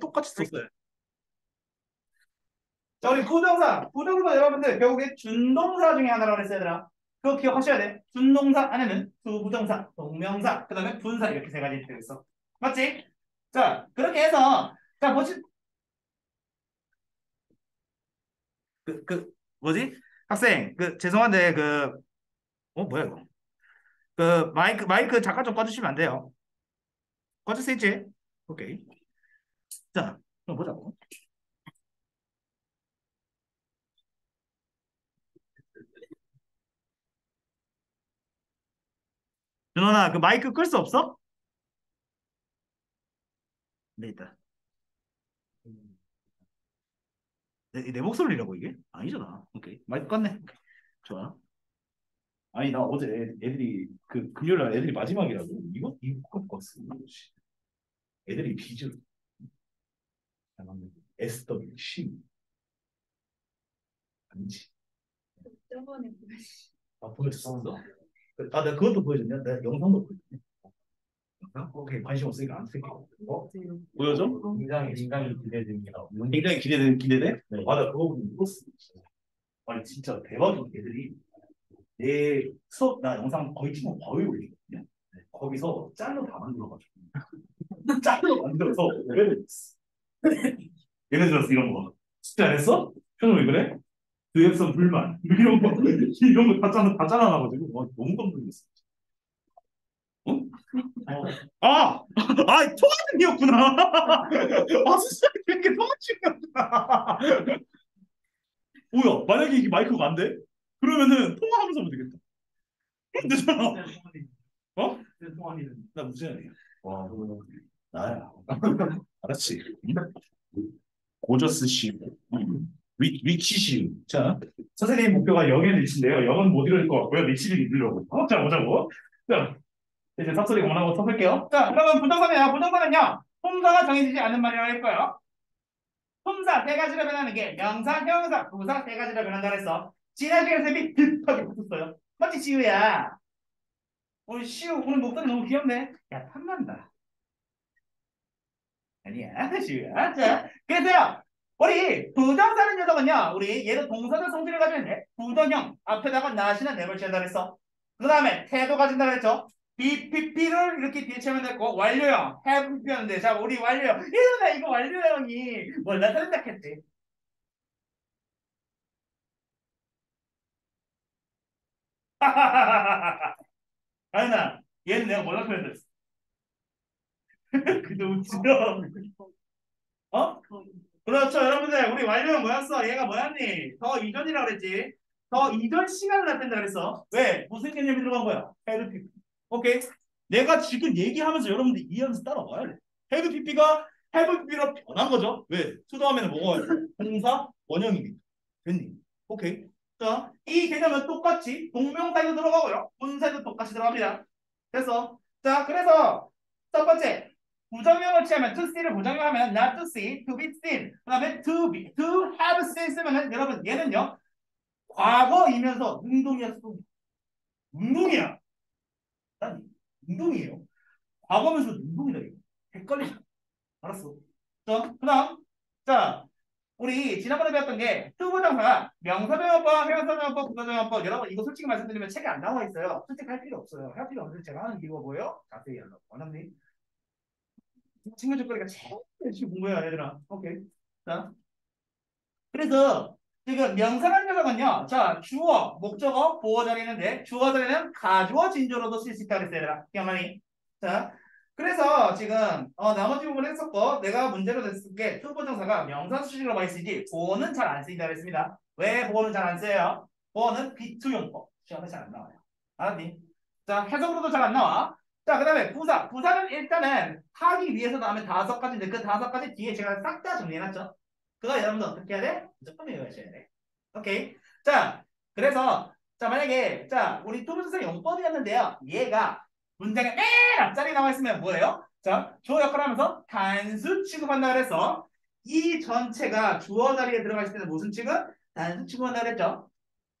똑같이 썼어요. 자, 우리 부정사. 부정사 여러분들 결국에 준동사 중에 하나라고 그랬어요, 얘들아. 그거 기억하셔야 돼. 준동사 안에는 부부정사, 동명사, 그 다음에 분사 이렇게 세 가지 들어있어. 맞지? 자, 그렇게 해서 자, 보시 그, 그 뭐지? 학생, 그 죄송한데 그 어, 뭐야 이거? 그 마이크 마이크 잠깐 좀 꺼주시면 안 돼요? 꺼줄 수 있지? 오케이. 자, 그럼 보자고. 준원아, 그 마이크 끌 수 없어? 네, 있다. 내, 내 목소리라고 이게? 아니잖아. 오케이. 마이크 껐네. 좋아. 아니 나 어제 애들이 그 금요일 날 애들이 마지막이라고 이거 이거 껐어. 애들이 비 주. SW 10 아니지. 저번에 아 보여줬어. 아 내가 그것도 보여줬냐? 내가 영상도 보여줬네. 영상? 오케이 관심 없으니까 안 쓸게. 어? 보여줘? 굉장히 굉장히 기대됩니다. 굉장히 기대돼 기대돼? 네. 아나 그거 보고 울었어. 아니 진짜 대박이야 애들이 내 수업 나 영상 거의 지금 거의 올리거든요. 네, 거기서 짤로 다 만들어가지고 짤로 만들어서 노래를 했어. 예를 들어서 이런 거 숙제 안 했어? 표정 왜 그래? 교육선 불만 이런 거 이런 거다 짜나 다 짜놔가지고 와, 너무 깜짝이었어. 어? 어. 아! 아, 통화 중이었구나. 아, 진짜 이렇게 통화 중이었구나. 뭐야, 만약에 이게 마이크가 안 돼? 그러면은 통화하면서 하면 되겠다. 되잖아. 어? 나 무제한이야. 와, 나야. 알았지. 고저스 시 위, 위치 시우. 자, 선생님 목표가 0의 리치인데요. 0은 못 이룰 것 같고요. 리치를 이루려고. 어? 자, 보자고. 자, 이제 삽소리 그만하고 섞을게요. 자, 그러면 부정사는요. 부정사는요. 품사가 정해지지 않는 말이라고 했고요. 품사 세 가지로 변하는 게 명사, 형사, 부사 세 가지로 변한다 그랬어. 지난 시간에 쌤이 급하게 붙었어요. 맞지, 지우야? 오늘 시우, 오늘 목소리 너무 귀엽네. 야, 탐난다. 아니야, 시우야. 자, 그래서요. 우리 부정사는 녀석은요. 우리 얘도 동사적 성질을 가지고 있는데 부정형 앞에다가 나시는 내걸 지한다 그랬어. 그 다음에 태도 가진다 그랬죠. BPP를 이렇게 뒤에 채우면 됐고 완료형 have PP였는데 자 우리 완료형 이러나 이거 완료형이 뭘 나타낸다 했지. 아니나 얘는 내가 뭐라 표현했어? 그저 웃지요. 어? 그렇죠 여러분들 우리 완료는 뭐였어? 얘가 뭐였니? 더 이전이라고 그랬지. 더 이전 시간을 나타낸다 그랬어. 왜? 무슨 개념이 들어간 거야? have PP. 오케이. 내가 지금 얘기하면서 여러분들 이해하면서 따라와야 돼. have PP가 have PP로 변한 거죠. 왜? to 다음에는 뭐가 와요? 동사 원형이니까. 됐니? 오케이. 자, 이 개념은 똑같이 동명사에도 들어가고요. 분사에도 똑같이 들어갑니다. 됐어. 자, 그래서 첫 번째 부정형을 취하면 to see를 부정형하면 not to see, to be seen. 그 다음에 to be, to have seen 쓰면은 여러분 얘는요. 과거이면서 운동이었어. 운동이야. 난 운동이에요. 과거면서 운동이다 이거. 헷갈리죠? 알았어. 자, 그 다음 자 우리 지난번에 배웠던 게 투부정사가 명사병원법, 회원사병원법, 부사병원법 여러분 이거 솔직히 말씀드리면 책에 안 나와 있어요. 솔직히 할 필요 없어요. 할 필요 없는데 제가 하는 이유가 뭐예요? 자세히 하려고. 원장님 챙겨줄 거니까 열심히 공부해야 얘들아. 오케이. 자 그래서 지금 명사란 녀석은요. 자, 주어, 목적어, 보어 자리는데 주어 자리는 가주어 진주어로도 쓸 수 있다 그랬어요. 얘들아. 기억나니? 자, 그래서 지금 어, 나머지 부분 했었고 내가 문제로 냈을 게 투부정사가 명사 수식으로 많이 쓰지 보어는 잘 안 쓰인다 그랬습니다. 왜 보어는 잘안 써요? 보어는 be to 용법. 시험에 잘 안 나와요. 알았니? 자, 해석으로도 잘 안 나와. 자, 그 다음에 부사. 부사는 일단은 하기 위해서 다음에 다섯 가지인데 그 다섯 가지 뒤에 제가 싹 다 정리해놨죠. 그거 여러분들 어떻게 해야 돼? 무조건 외워주셔야 돼. 오케이. 자, 그래서 자 만약에 자 우리 투부정사 용법이었는데요. 얘가 문장에 맨 앞자리 나와 있으면 뭐예요? 자, 주어 역할을 하면서 단수 취급한다 그래서 이 전체가 주어 자리에 들어가 있을 때는 무슨 취급? 단수 취급한다 그랬죠?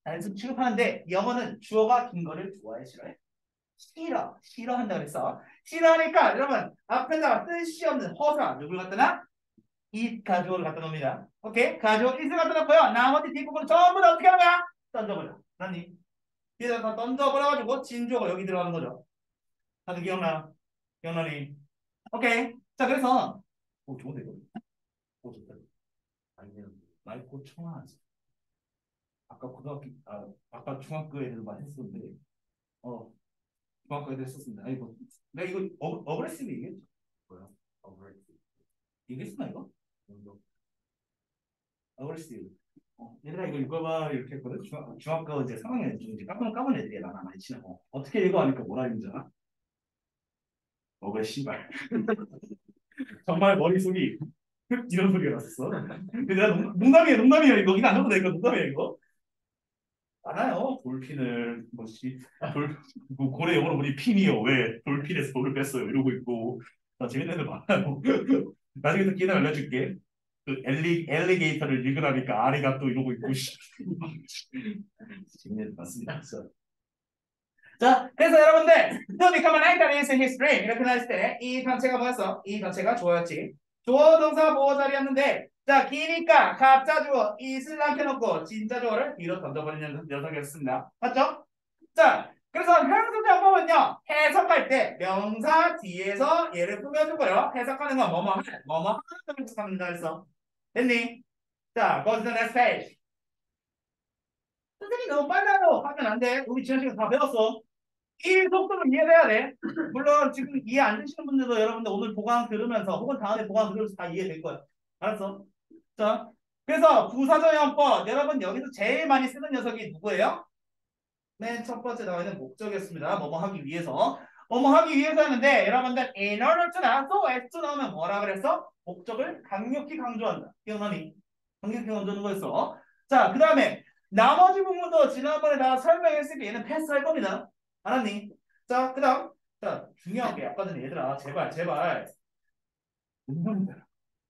단수 취급하는데 영어는 주어가 긴 거를 좋아해 싫어해? 싫어. 싫어한다 그랬어. 싫어하니까 여러분 앞에다가 뜻이 없는 허사 누굴 갖다 놔? it 가주어를 갖다 놓습니다. 오케이? 가주어 it을 갖다 놓고요. 나머지 뒷부분은 전부 다 어떻게 하는 거야? 던져버려. 맞니? 뒤에다 다 던져버려가지고 진주어가 여기 들어가는 거죠. 다들 기억나? 기억나니? 오케이. 자, 그래서 오, 좋은데 이거. 오, 좋다. 아니면 맑고 청아하지. 아까 고등학교, 아, 아까 중학교 애들만 했었는데, 어, 애들 했었습니다. 아이고, 내가 이거 어, aggressive 얘기했죠? 뭐야? 어브레이트 얘기했었나 이거? aggressive. 어, 얘들아 이거 읽어봐 이렇게 했거든. 중학, 중학교 이제 3학년 좀 이제 까만 까만 애들이야 나랑 많이 친하고. 어떻게 읽어 하니까 뭐라 했는지 알아? 어그레 씨발. 정말 머릿속이 이런 소리가 났었어. 근데 내가 농- 농담이에요, 농담이에요. 여기는 안 적어도 되니까 농담이에요, 이거. 알아요. dolphin을 뭐지? 돌 뭐, 고래 영어로 보니 핀이요. 왜 돌핀에서 돌을 뺐어요? 이러고 있고. 나 재밌는 애들 많아요. 나중에 또 기회나 알려줄게. 그 엘리 엘리게이터를 읽으라니까 아리가 또 이러고 있고. 씨. 재밌는 애들 많습니다. 자, 자, 그래서 여러분들 to become an anchor in history 이렇게 나왔을 때 이 단체가 뭐였어? 이 단체가 주어였지. 주어 동사 보호 자리였는데 자 기니까 가짜 주어 이슬 남겨놓고 진짜 주어를 뒤로 던져버리는 녀석이었습니다. 맞죠? 자 그래서 형용사정법은요 해석할 때 명사 뒤에서 얘를 꾸며주고요 해석하는 건 뭐뭐 할 뭐뭐 하는 걸 해석합니다 그래서 됐니? 자 go to the next page 선생님 너무 빨라요 하면 안 돼 우리 지난 시간 다 배웠어 이 속도를 이해해야 돼 물론 지금 이해 안 되시는 분들도 여러분들 오늘 보강 들으면서 혹은 다음에 보강 들으면서 다 이해될 거야 알았어? 자 그래서 부사적용법 여러분 여기서 제일 많이 쓰는 녀석이 누구예요? 맨 첫 번째 나와 있는 목적이었습니다. 뭐뭐 하기 위해서. 뭐뭐 하기 위해서였는데 여러분들 in order to나 so as to 나오면 뭐라 그랬어? 목적을 강력히 강조한다. 기억나니? 강력히 강조하는 거였어. 자, 그 다음에 나머지 부분도 지난번에 나 설명했을 때 얘는 패스할 겁니다. 알았니? 자, 그 다음 자, 중요한 게 아까 전에 얘들아 제발 제발.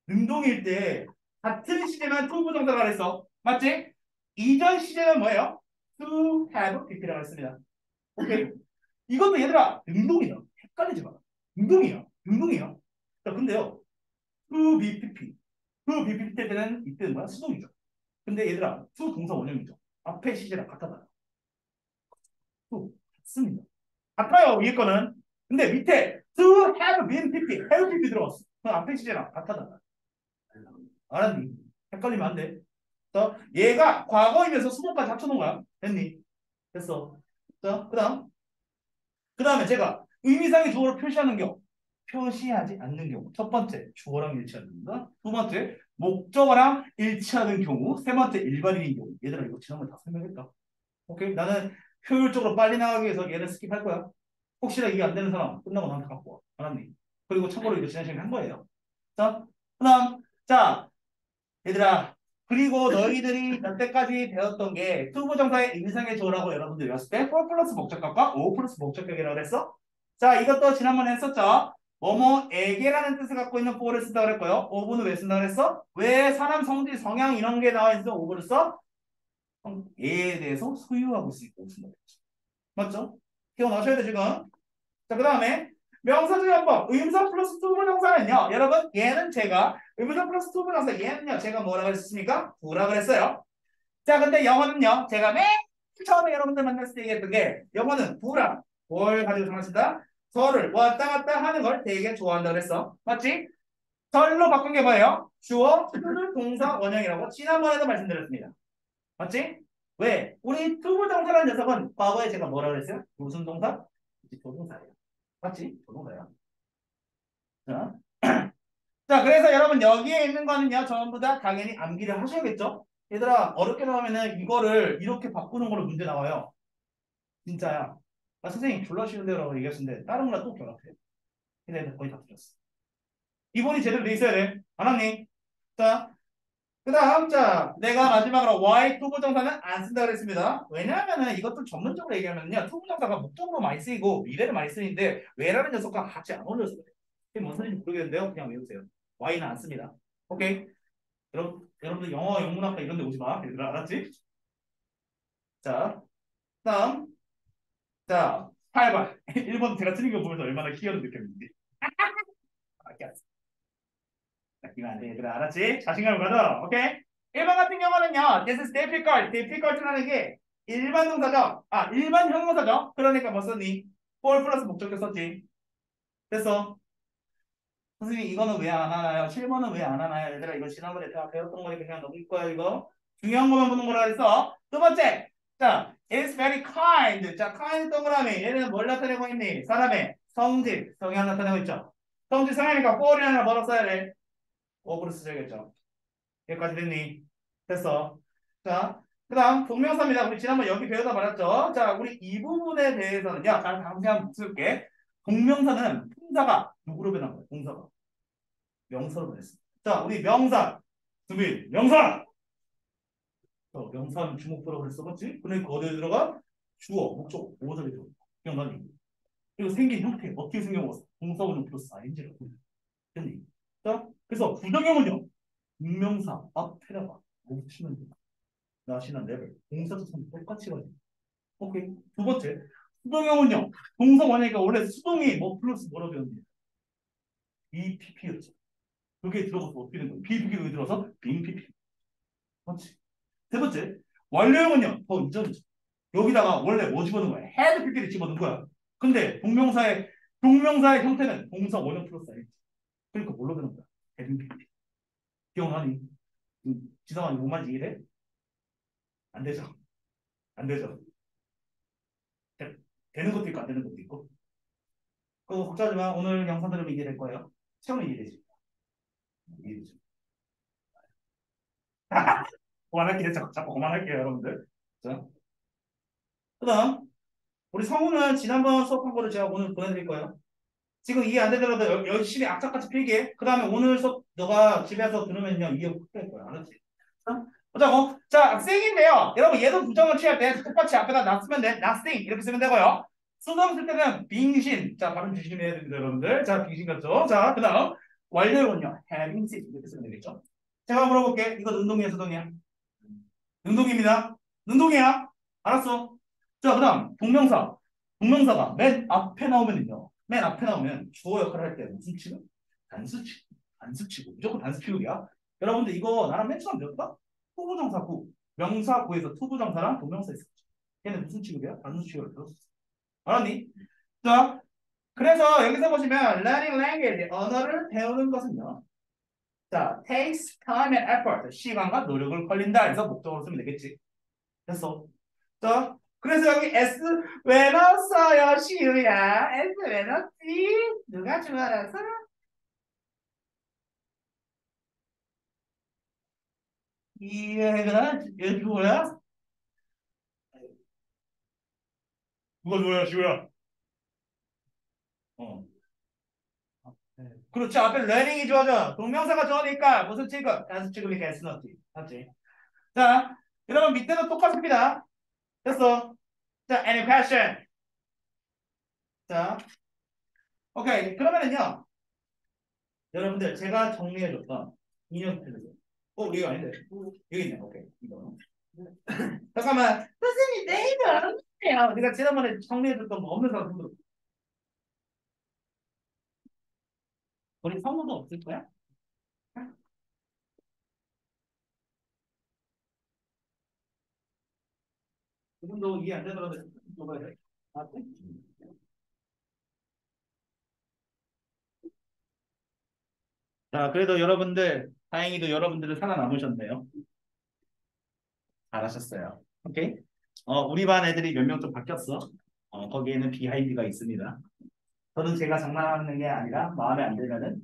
능동일 때 같은 시제만 투부 정사가 그랬어. 맞지? 이전 시제는 뭐예요? to have pp라고 했습니다. 오케이. 이것도 얘들아 능동이다. 헷갈리지 마. 능동이야. 능동이야. 자, 근데요. to be pp. to be pp 때는 이때는 뭐야? 수동이죠. 근데 얘들아 to 동사 원형이죠. 앞에 시제랑 같아요. to 같습니다. 같아요. 위에 거는. 근데 밑에 to have been pp, have pp 들어갔어. 그럼 앞에 시제랑 같아다. 알았니? 헷갈리면 안 돼. 자, 얘가 과거이면서 수동까지 합쳐놓은 거야. 됐니? 됐어. 자, 그 다음. 그 다음에 제가 의미상의 주어를 표시하는 경우. 표시하지 않는 경우. 첫 번째, 주어랑 일치하는다. 두 번째, 목적어랑 일치하는 경우. 세 번째, 일반인인 경우. 얘들아, 이거 지난번에 다 설명했다. 오케이? 나는 효율적으로 빨리 나가기 위해서 얘를 스킵할 거야. 혹시나 이게 안 되는 사람, 끝나고 나한테 갖고 와. 알았니? 그리고 참고로 이거 지난 시간에 한 거예요. 자, 그 다음. 자, 얘들아, 그리고 너희들이 여태까지 배웠던 게 투부정사의 의미상의 주어라고 여러분들 외웠을 때4 플러스 목적격과 5 플러스 목적격이라고 그랬어? 자 이것도 지난번에 했었죠? 뭐뭐에게라는 뜻을 갖고 있는 for를 쓴다고 그랬고요 of는 왜 쓴다고 그랬어? 왜 사람 성질 성향 이런 게 나와 있어 of를 써? 성- 얘에 대해서 소유하고 5 쓴다고 그랬죠 맞죠? 기억나셔야 돼 지금 자 그 다음에 명사적용법 의문사 플러스 투부정사는요 여러분 얘는 제가 의문사 플러스 투부정사 얘는요 제가 뭐라 그랬습니까? 구라 그랬어요 자 근데 영어는요 제가 맨 처음에 여러분들 만났을 때 얘기했던 게 영어는 구랑 뭘 가지고 장난친다? 절을 왔다 갔다 하는 걸 되게 좋아한다 그랬어 맞지? 절로 바꾼 게 뭐예요? 주어, 투를 동사, 원형이라고 지난번에도 말씀드렸습니다 맞지? 왜? 우리 투부정사라는 녀석은 과거에 제가 뭐라 그랬어요? 무슨 동사? 조동사예요 맞지? 조동사야. 자. 자, 그래서 여러분 여기에 있는 거는요, 전부 다 당연히 암기를 하셔야겠죠? 얘들아, 어렵게 나오면은 이거를 이렇게 바꾸는 걸로 문제 나와요. 진짜야. 아, 선생님 졸라 쉬운데요라고 얘기하시는데 다른 거랑 또 결합해. 근데 애들 거의 다 틀렸어. 기본이 제대로 돼 있어야 돼. 알았니? 자, 그 다음, 자, 내가 마지막으로 why 투부정사는 안 쓴다 그랬습니다. 왜냐하면은 이것도 전문적으로 얘기하면요. 투부정사가 목적으로 많이 쓰이고 미래를 많이 쓰이는데 왜라는 녀석과 같이 안 어울려서 그래요. 뭔 소리인지 모르겠는데요. 그냥 외우세요. why는 안 씁니다. 오케이? 여러분, 여러분들 영어, 영문학과 이런 데 오지 마. 얘들아, 알았지? 자, 다음. 자, 8번. 1번 제가 틀린 거 보면서 얼마나 희열을 느꼈는지. 알겠어. 낚이면 안 돼, 얘들아. 알았지? 자신감을 가져. 오케이? 1번 같은 경우는요. This is difficult. difficult라는 게 일반 동사죠. 아, 일반 형용사죠. 그러니까 뭐 썼니? for 플러스 목적격 썼지. 됐어. 선생님 이거는 왜 안 하나요? 7번은 왜 안 하나요? 얘들아 이거 지난번에 다 배웠던 거니까 그냥 넘길 거야 이거. 중요한 것만 보는 거라 했어. 두 번째. 자, is very kind. 자, kind 동그라미. 얘는 뭘 나타내고 있니? 사람의 성질, 성향 나타내고 있죠. 성질 성향이니까 for이 하나 뭐로 써야 돼? 어그로 쓰셔야겠죠. 여기까지 됐니? 됐어. 자, 그 다음 동명사입니다. 우리 지난번 여기 배우다 말았죠. 자, 우리 이 부분에 대해서는 야, 난 다음 그냥 쓸게. 동명사는 품사가 누구로 변한 거야? 동사가. 명사로 변했어. 자, 우리 명사. 준비. 명사! 어, 명사는 주목보라고 그랬어, 맞지? 그러니까 어디에 들어가? 주어, 목적, 오절이 들어가. 그냥 나니. 그리고 생긴 형태, 어떻게 생겨먹었어? 동사원형 플러스 ing로. 됐니? 자, 그래서 부정형은요. 동명사 앞에다가 못 치면 돼. not이나 never. 동사도 참 똑같이 가지. 오케이. 두 번째. 수동형은요. 동사 원형이니까 원래 수동이 뭐 플러스 뭐라고 배웠니? be p.p.였죠. 그게 들어가서 어떻게 된 거야? be p.p. 여기 들어서 be p.p. 맞지? 세 번째. 완료형은요. 더 이전이죠. 여기다가 원래 뭐 집어넣은 거야? had PP를 집어넣은 거야. 근데 동명사의 동명사의 형태는 동사 원형 플러스 아니지. 그러니까 뭘로 되는 거야? had PPP. 기억나니? 음, 지성아 뭔 말인지 이해돼? 안 되죠. 안 되죠. 되, 되는 것도 있고 안 되는 것도 있고. 그거 걱정하지 마. 오늘 영상 들으면 이해될 거예요. 처음에 이해되지. 이해되죠. 그만할게요. 자꾸, 자꾸 그만할게요, 여러분들. 자. 그 다음, 우리 성우는 지난번 수업한 거를 제가 오늘 보내드릴 거예요. 지금 이해 안 되더라도 열- 열심히 악착같이 필게. 그 다음에 오늘 수업 너가 집에서 들으면요 이해 못할 거야. 알았지? 자, 보자고. 자, 학생인데요. 여러분 얘도 부정을 취할 때 똑같이 앞에다 놨으면 돼. nothing 이렇게 쓰면 되고요. 수동 쓸 때는 빙신. 자, 발음 조심해야 됩니다, 여러분들. 자, 빙신 같죠? 자, 그 다음 완료형은요. having seen 이렇게 쓰면 되겠죠? 제가 물어볼게. 이거 능동이야, 수동이야? 능동입니다. 능동이야. 알았어. 자, 그 다음 동명사. 동명사가 맨 앞에 나오면은요. 맨 앞에 나오면 주어 역할을 할 때 무슨 취급? 단수 취급. 단수 취급. 무조건 단수 취급이야. 여러분들 이거 나랑 맨 처음 배웠다? 투부정사 구. 명사 구에서 투부정사랑 동명사 있었지. 걔는 무슨 취급이야? 단수 취급을 배웠어. 알았니? 자, 그래서 여기서 보시면 learning language, 언어를 배우는 것은요. 자, takes time and effort. 시간과 노력을 걸린다. 해서 목적으로 쓰면 되겠지. 됐어. 자, 그래서 여기 S 왜 넣었어요, 시우야? S 왜 넣었지? 누가 주말아서? 이해가 얘 누구야? 누가 누구야, 시우야? 어. 그렇지 앞에 learning이 좋아져. 동명사가 좋으니까 무슨 취급? 단수 취급이니까 S 넣었지. 맞지? 자 여러분 밑에도 똑같습니다. 됐어? 자 any question? 자 오케이. 그러면은요 여러분들 제가 정리해줬던 인형 틀리죠 어 이거 아닌데? 여기 있네. 오케이. 이거 잠깐만. 선생님 내 이거 안 돼요 내가 지난번에 정리해줬던 거 없는 사람 손들어 우리 성우도 없을 거야? 그분도 이해 안 되더라도 줘봐야 돼. 아, 네? 자, 그래도 여러분들, 다행히도 여러분들은 살아남으셨네요. 잘하셨어요. 오케이? 어, 우리 반 애들이 몇 명 좀 바뀌었어. 어, 거기에는 비하인드가 있습니다. 저는 제가 장난하는 게 아니라 마음에 안 들면은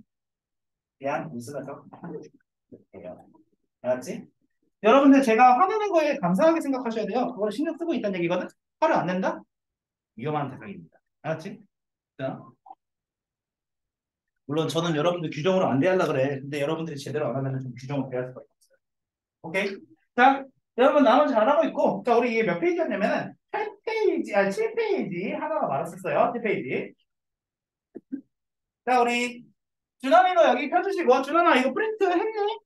그냥 웃으면서 해요. 알았지? 여러분들 제가 화내는 거에 감사하게 생각하셔야 돼요. 그걸 신경 쓰고 있다는 얘기거든. 화를 안 낸다? 위험한 대상입니다. 알았지? 자. 물론 저는 여러분들 규정으로 안 대하려 그래. 근데 여러분들이 제대로 안 하면 좀 규정을 대할 수가 없어요. 오케이? 자, 여러분 나머지 잘하고 있고, 자 우리 이게 몇 페이지였냐면은 8페이지, 아 7페이지 하다가 말았었어요. 7페이지. 자 우리 준환이도 여기 펴주시고, 준환아 이거 프린트 했니?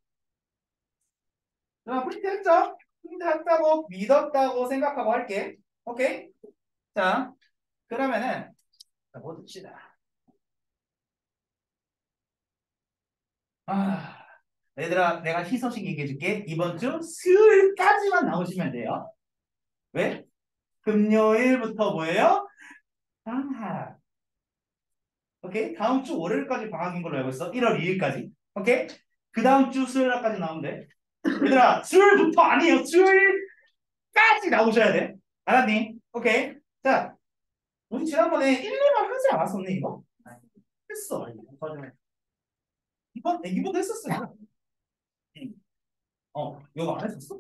자 프린트 했죠? 프린트 했다고 믿었다고 생각하고 할게. 오케이? 자 그러면은 자, 뭐 듭시다. 아 얘들아 내가 희소식 얘기해줄게 이번 주 수요일까지만 나오시면 돼요 왜? 금요일부터 뭐예요? 방학 오케이? 다음 주 월요일까지 방학인 걸로 알고 있어 1월 2일까지 오케이? 그 다음 주 수요일까지 나오면 돼 얘들아 수요일부터 아니에요 수요일까지 나오셔야 돼 알았니? 오케이 자 우리 지난번에 1, 2번 하지 않았었니 이거? 했어 이번 이번 했었어요 어 이거 안 했었어?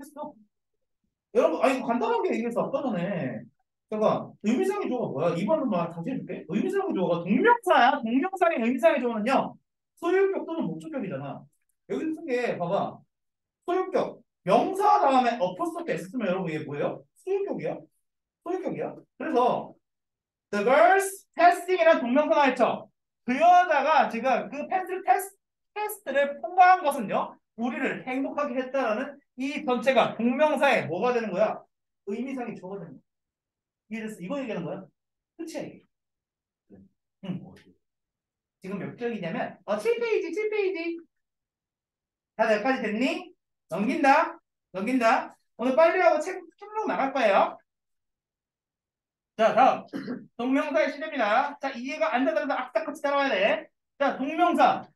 했어? 여러분 아니 간단하게 얘기해서 아까 전에 잠깐 의미상의 조어가 뭐야? 이번은 막 다시 해줄게. 의미상의 조어가 동명사야. 동명사의 의미상의 조어는요 소유격 또는 목적격이잖아. 여기 쓴게 봐봐. 소유격. 명사 다음에 어퍼스토크 S면 여러분 이게 뭐예요? 소유격이야? 소유격이야? 그래서 The girls testing이라는 동명사가 있죠. 그 여자가 지금 그 펜슬 테스트, 테스트를 통과한 것은요 우리를 행복하게 했다라는 이 전체가 동명사에 뭐가 되는 거야? 의미상의 조어가 되는 거야. 이해됐어? 이거 얘기하는 거야? 끝이야 이게. 응. 지금 몇 쪽이냐면 어 7페이지 7페이지. 다 여기까지 됐니? 넘긴다? 넘긴다? 오늘 빨리 하고 책 쭉쭉 나갈 거예요. 자 다음. 동명사의 시대입니다. 자 이해가 안 된다면 악착같이 따라와야 돼자 동명사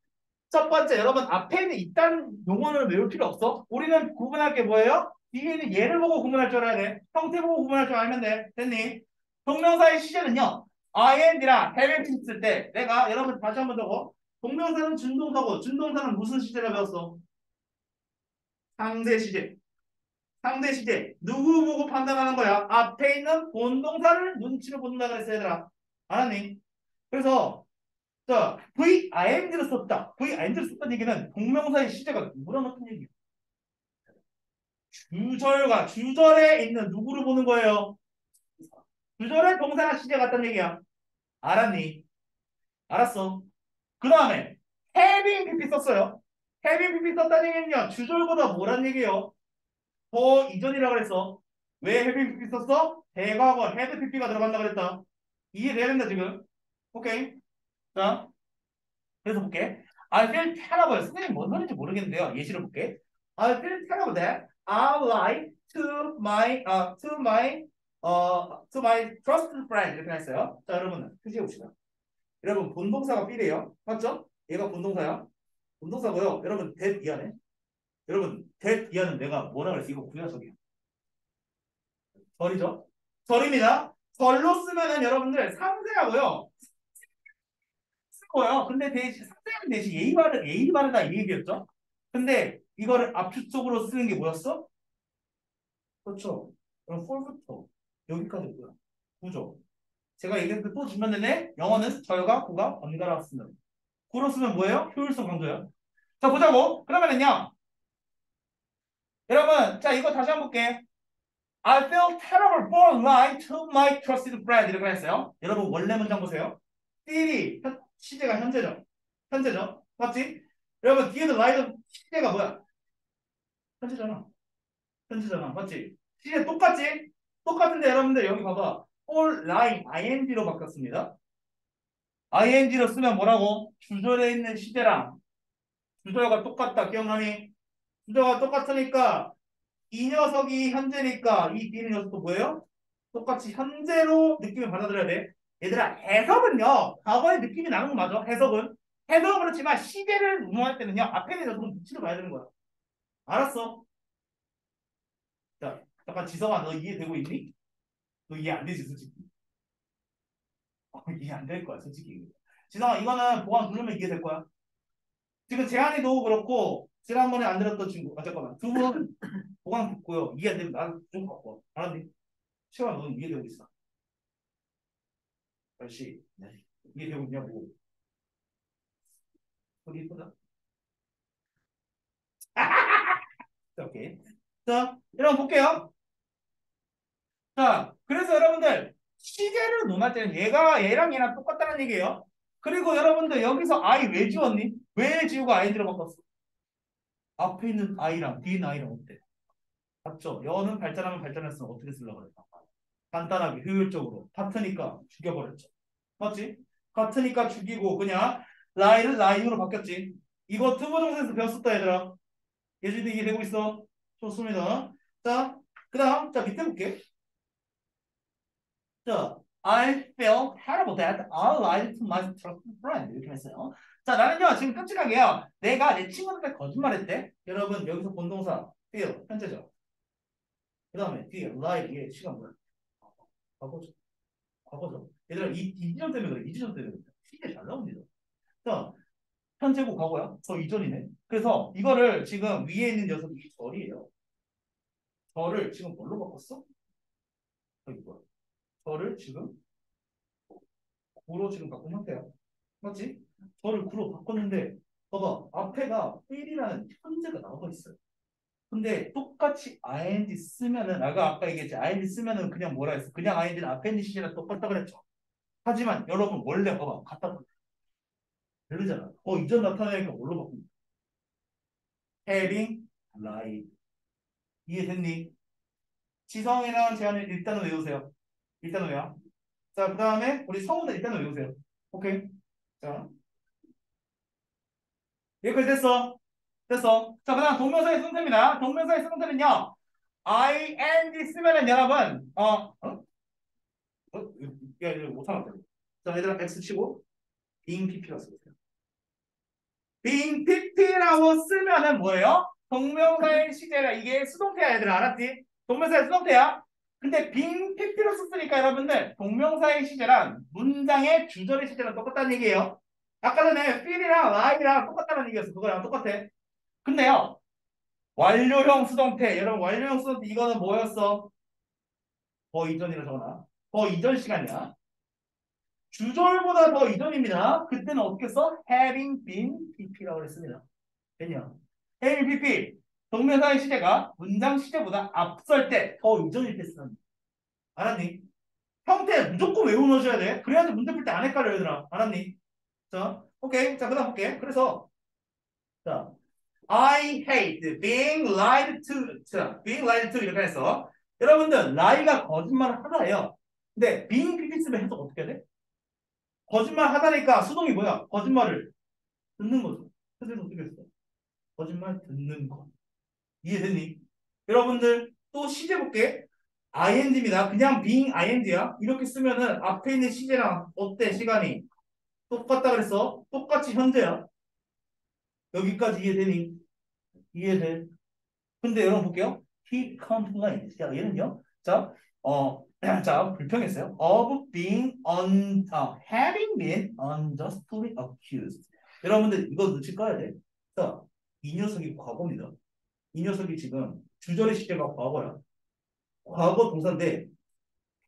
첫 번째 여러분 앞에는 이딴 용어를 외울 필요 없어 우리는 구분할 게 뭐예요? 뒤에는 얘를 보고 구분할 줄 알아야 돼 형태 보고 구분할 줄 알면 돼 됐니? 동명사의 시제는요 ing랑 having 있을 때 내가 여러분 다시 한번 적어 동명사는 준동사고 준동사는 무슨 시제를 배웠어? 상대 시제 상대 시제 누구 보고 판단하는 거야? 앞에 있는 본동사를 눈치를 본다 그랬어 얘들아 알았니? 그래서 자 VING를 썼다 VING를 썼다는 얘기는 동명사의 시제가 누구랑 같은 얘기야 주절과 주절에 있는 누구를 보는 거예요? 주절의 동사나 시제 같다는 얘기야 알았니? 알았어 그 다음에 having pp 썼어요 having pp 썼다는 얘기는요 주절보다 뭐란 얘기예요? 더 이전이라 그랬어. 왜 having PP 썼어? 대과거 had PP가 들어간다 그랬다. 이해돼야 된다 지금. 오케이. 자, 그래서 볼게. I feel terrible. 선생님 뭔 소리인지 모르겠는데요. 예시를 볼게. I feel terrible that I lie to my uh, to my uh, to my trusted friend 이렇게 했어요. 자, 여러분 표시해 봅시다. 여러분 본동사가 B래요. 맞죠? 얘가 본동사야. 본동사고요. 여러분 that 이하네. 여러분 that 이하는 내가 뭐라 그랬어? 이거 구야석이야. 절이죠? 절입니다. 절로 쓰면은 여러분들 상세하고요. 쓸 거예요. 근데 대신 상세한 대신 예의 바르 예의 바르다 이 얘기였죠. 근데 이거를 압축적으로 쓰는 게 뭐였어? 그렇죠. 그럼 for부터 여기까지 뭐야? 구죠. 제가 얘기했을 때 또 주면 되네. 영어는 절과 구가 번갈아 씁니다. 구로 쓰면 뭐예요? 효율성 강조야. 자 보자고. 그러면은요. 여러분, 자 이거 다시 한번 볼게. I feel terrible for lying to my trusted friend 이렇게 했어요. 여러분 원래 문장 보세요. 현- 시제가 현재죠. 현재죠. 맞지? 여러분 뒤에도 lie는 시제가 뭐야? 현재잖아. 현재잖아. 맞지? 시제 똑같지? 똑같은데 여러분들 여기 봐봐. for lying ing로 바뀌었습니다. ing로 쓰면 뭐라고? 주절에 있는 시제랑 주절과 똑같다. 기억나니? 주절과 똑같으니까 이 녀석이 현재니까 이 B는 녀석도 뭐예요? 똑같이 현재로 느낌을 받아들여야 돼. 얘들아 해석은요. 과거의 느낌이 나는 건 맞아. 해석은. 해석은 그렇지만 시제를 운용할 때는요. 앞에 있는 녀석은 눈치를 봐야 되는 거야. 알았어? 자, 잠깐 지성아 너 이해되고 있니? 너 이해 안 되지 솔직히. 어, 이해 안 될 거야 솔직히. 지성아 이거는 보안 누르면 이해될 거야. 지금 재한이도 그렇고 지난번에 안 들었던 친구. 아 잠깐만 두 분 보강 듣고요. 이해 안 되면 나좀 갖고 와. 알았니? 시간 너는 이해되고 있어. 네. 이해되고 있냐고. 어디 이쁘다. 자, 오케이. 자, 여러분 볼게요. 자, 그래서 여러분들 시제를 논할 때는 얘가 얘랑 얘랑 똑같다는 얘기예요. 그리고 여러분들 여기서 I 왜 지웠니? 왜 지우고 아이들을 바꿨어? 앞에 있는 아이랑 뒤에 있는 아이랑 어때? 맞죠? 여는 발전하면 발전했으면 어떻게 쓰려고 그랬다. 간단하게 효율적으로 같으니까 죽여버렸죠. 맞지? 같으니까 죽이고 그냥 lie를 lying으로 바뀌었지. 이거 투부정사에서 배웠었다 얘들아. 예준이 이해 되고 있어? 좋습니다. 자, 그 다음, 자, 밑에 볼게. 자, I feel terrible that I lied to my trusted friend. 이렇게 했어요. 자, 나는요, 지금 끔찍하게요. 내가 내 친구한테 거짓말했대. 여러분, 여기서 본동사, feel, 현재죠. 그 다음에 뒤에 lie, 뒤에 시간 뭐야? 과거죠. 과거죠. 얘들아, 이, 이 지점 때문에 그래. 이 지점 때문에 그래. 시계 잘 나옵니다. 자, 현재고 과거야? 저 이전이네. 그래서 이거를 지금 위에 있는 녀석이 이 절이에요. 절을 지금 뭘로 바꿨어? 여기 뭐야? 절을 지금 구로 지금 바꾼 상태야. 맞지? 절을 구로 바꿨는데 봐봐 앞에가 1이라는 현재가 나와 있어요. 근데 똑같이 ing 쓰면은 아까 아까 얘기했지 ing 쓰면은 그냥 뭐라 했어? 그냥 ing는 시제랑 똑같다 그랬죠. 하지만 여러분 원래 봐봐 같다 다르잖아. 어 이전 나타나니까 뭘로 바꾼 having lied 이해됐니? 지성이랑 재한이 일단은 외우세요. 일단 외워. 자, 그 다음에 우리 성우는 일단 외우세요. 오케이. 자. 여기까지 됐어. 됐어. 자, 그 다음 동명사의 순서입니다. 동명사의 순서는요. ing 쓰면은 여러분, 어, 어? 어? 야, 이거 못하나? 자, 얘들아, x 치고, being pp라고 쓰세요. being pp라고 쓰면은 뭐예요? 동명사의 시제가 이게 수동태야, 얘들아, 알았지? 동명사의 수동태야. 근데 being pp로 썼으니까 여러분들, 동명사의 시제랑 문장의 주절의 시제랑 똑같다는 얘기예요. 아까 전에 feel이랑 lie랑 똑같다는 얘기였어. 그거랑 똑같아. 근데요, 완료형 수동태, 여러분 완료형 수동태 이거는 뭐였어? 더 이전이라 적어놔. 더 이전 시간이야. 주절보다 더 이전입니다. 그때는 어떻게 써? having been pp라고 했습니다. 됐냐? having pp 동명사의 시제가 문장 시제보다 앞설 때 더 이전일 때 쓰는 알았니? 형태 무조건 외워 넣으셔야 돼. 그래야지 문제 풀 때 안 헷갈려 얘들아. 알았니? 자, 오케이. 자, 그 다음 볼게. 그래서 자, I hate being lied to. 자, being lied to 이렇게 해서 여러분들 lie가 거짓말을 하다예요. 근데 being pp 쓰면 해석 어떻게 돼? 거짓말 하다니까 수동이 뭐야? 거짓말을 듣는 거죠. 그래서 어떻게 했어? 거짓말 듣는 거. 이해됐니? 여러분들 또 시제 볼게. ing입니다. 그냥 being ing야. 이렇게 쓰면은 앞에 있는 시제랑 어때 시간이? 똑같다 그랬어. 똑같이 현재야. 여기까지 이해되니? 이해돼. 근데 여러분 볼게요. He complained. 자, 얘는요. 자, 어, 자, 불평했어요. Of being un, 아, having been unjustly accused. 여러분들 이거 놓칠 거야 돼. 자, 이 녀석이 과거입니다. 이 녀석이 지금 주절의 시제가 과거야. 과거 동사인데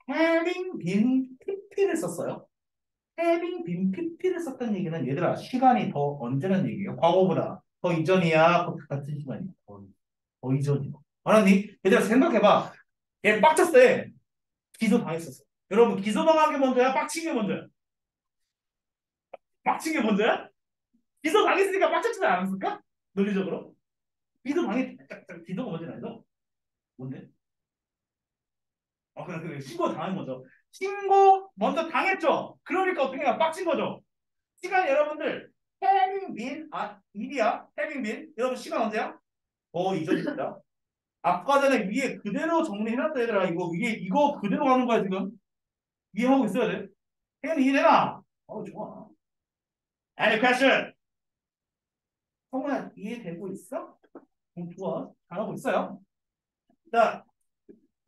having been pp를 썼어요. Having been pp를 썼다는 얘기는 얘들아 시간이 더 언제는 얘기예요. 과거보다 더 이전이야. 같은 시간이야. 더, 더 이전이야. 알았니? 얘들아 생각해봐. 얘 빡쳤어. 얘. 기소 당했었어. 여러분 기소 당한 게 먼저야? 빡친 게 먼저야? 빡친 게 먼저야? 기소 당했으니까 빡쳤지 않았을까? 논리적으로? 기소 당했 기소가 먼저는 아니죠? 뭔데? 아 그래 그래 신고 당한 거죠. 신고 먼저 당했죠. 그러니까 어떻게 해야 빡친 거죠. 시간 여러분들 having been 아 일이야 having been 여러분 시간 언제야? 어 이전입니다. 아까 전에 위에 그대로 정리해놨다 얘들아 이거 위에 이거 그대로 하는 거야 지금 이해하고 있어야 돼. 혜연이 이해되나? 어 좋아. Any question? 성훈아 이해되고 있어? 응, 좋아 잘하고 있어요. 자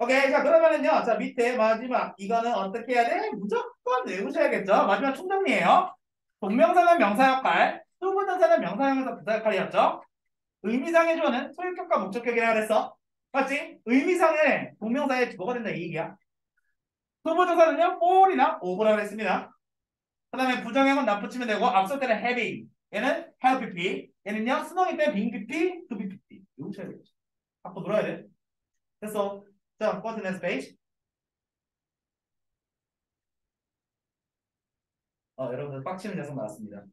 오케이. 자, 그러면은요. 자, 밑에 마지막. 이거는 어떻게 해야 돼? 무조건 외우셔야겠죠. 마지막 총정리예요. 동명사는 명사 역할, 수부동사는 명사형에서 부사 역할이었죠. 의미상의 조는 소유격과 목적격이라 그랬어. 맞지? 의미상의 동명사에 뭐가 된다 이 얘기야. 수부동사는요, for이나 over라 그랬습니다. 그 다음에 부정형은 나 붙이면 되고, 앞설 때는 having. 얘는 have pp. 얘는요, 수동일 때는 being pp, to be pp. 외우셔야겠죠. 갖고 놀아야 돼. 됐어. 자, what's the next page? 어, 여러분들 빡치는 녀석 나왔습니다.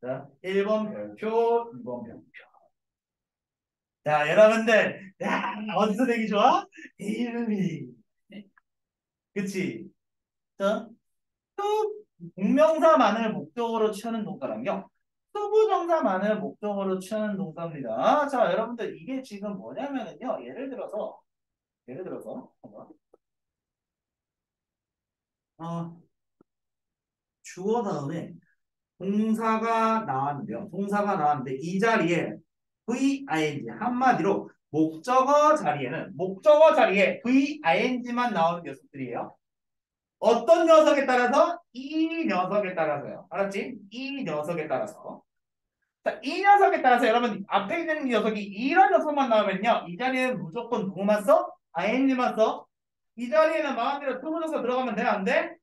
자, 1번 별표, 2번 별표. 자, 여러분들, 야, 어디서 되기 좋아? 이름이. 그치? 자, 또, 공명사만을 목적으로 취하는 동사랑요. 수부정사만을 목적으로 취하는 동사입니다. 자, 여러분들 이게 지금 뭐냐면은요. 예를 들어서 예를 들어서. 어, 주어 다음에 동사가 나왔는데요. 동사가 나왔는데 이 자리에 VING 한마디로 목적어 자리에는 목적어 자리에 VING만 나오는 녀석들이에요. 어떤 녀석에 따라서? 이 녀석에 따라서요. 알았지? 이 녀석에 따라서. 자, 이 녀석에 따라서 여러분 앞에 있는 녀석이 이런 녀석만 나오면요. 이 자리에 무조건 누구만 써? ING만 써. 이 자리에는 마음대로 투부정사 들어가면 돼? 안 돼?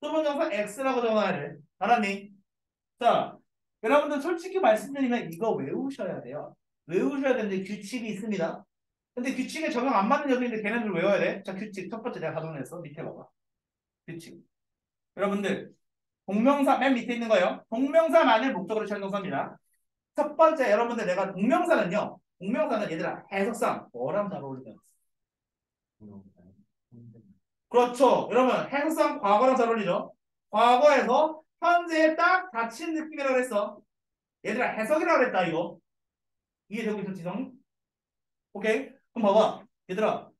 투부정사 X라고 적어놔야 돼. 알았니? 자, 여러분들 솔직히 말씀드리면 이거 외우셔야 돼요. 외우셔야 되는데 규칙이 있습니다. 근데 규칙에 적용 안 맞는 녀석인데 걔네들 외워야 돼. 자, 규칙 첫 번째 내가 가져냈어. 밑에 봐봐. 규칙. 여러분들 동명사 맨 밑에 있는 거예요. 동명사만을 목적으로 취하는 동사입니다. 첫 번째 여러분들 내가 동명사는요. 동명사는 얘들아 해석상 뭐랑 잘 어울리냐? 그렇죠. 여러분 해석상 과거랑 잘 어울리죠. 과거에서 현재에 딱 닫힌 느낌이라고 그랬어. 얘들아 해석이라고 그랬다 이거. 이해되고 있어 지성? 오케이. 그럼 봐봐. 얘들아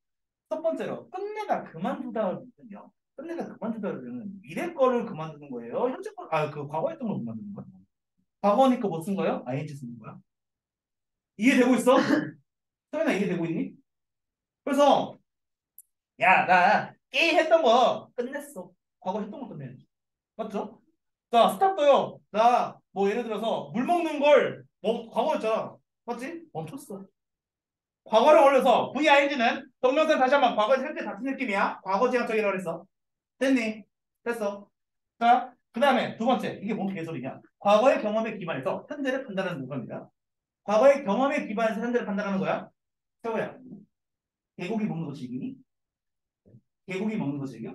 첫 번째로 끝내다 그만두다는요. 끝내다 그만두다는 미래 거를 그만두는 거예요. 현재 거, 아그 과거 했던 걸 그만두는 거야. 과거니까 뭐 쓴 거예요? ing 쓰는 거야. 이해되고 있어? 서연아 이해되고 있니? 그래서 야 나 게임 했던 거 끝냈어. 과거 했던 거 끝내야지. 맞죠? 자 스탑도요. 나 뭐 예를 들어서 물 먹는 걸 뭐 과거였잖아. 맞지? 멈췄어. 과거를 올려서 VING는 동명사 다시 한번 과거 현재 같은 느낌이야. 과거 지향적이라고 그랬어. 됐니? 됐어. 자, 그 다음에 두 번째. 이게 뭔 개소리냐. 과거의 경험에 기반해서 현재를 판단하는 동사입니다. 과거의 경험에 기반해서 현재를 판단하는 거야. 세호야. 개고기 먹는 거 즐기니? 개고기 먹는 거 즐겨?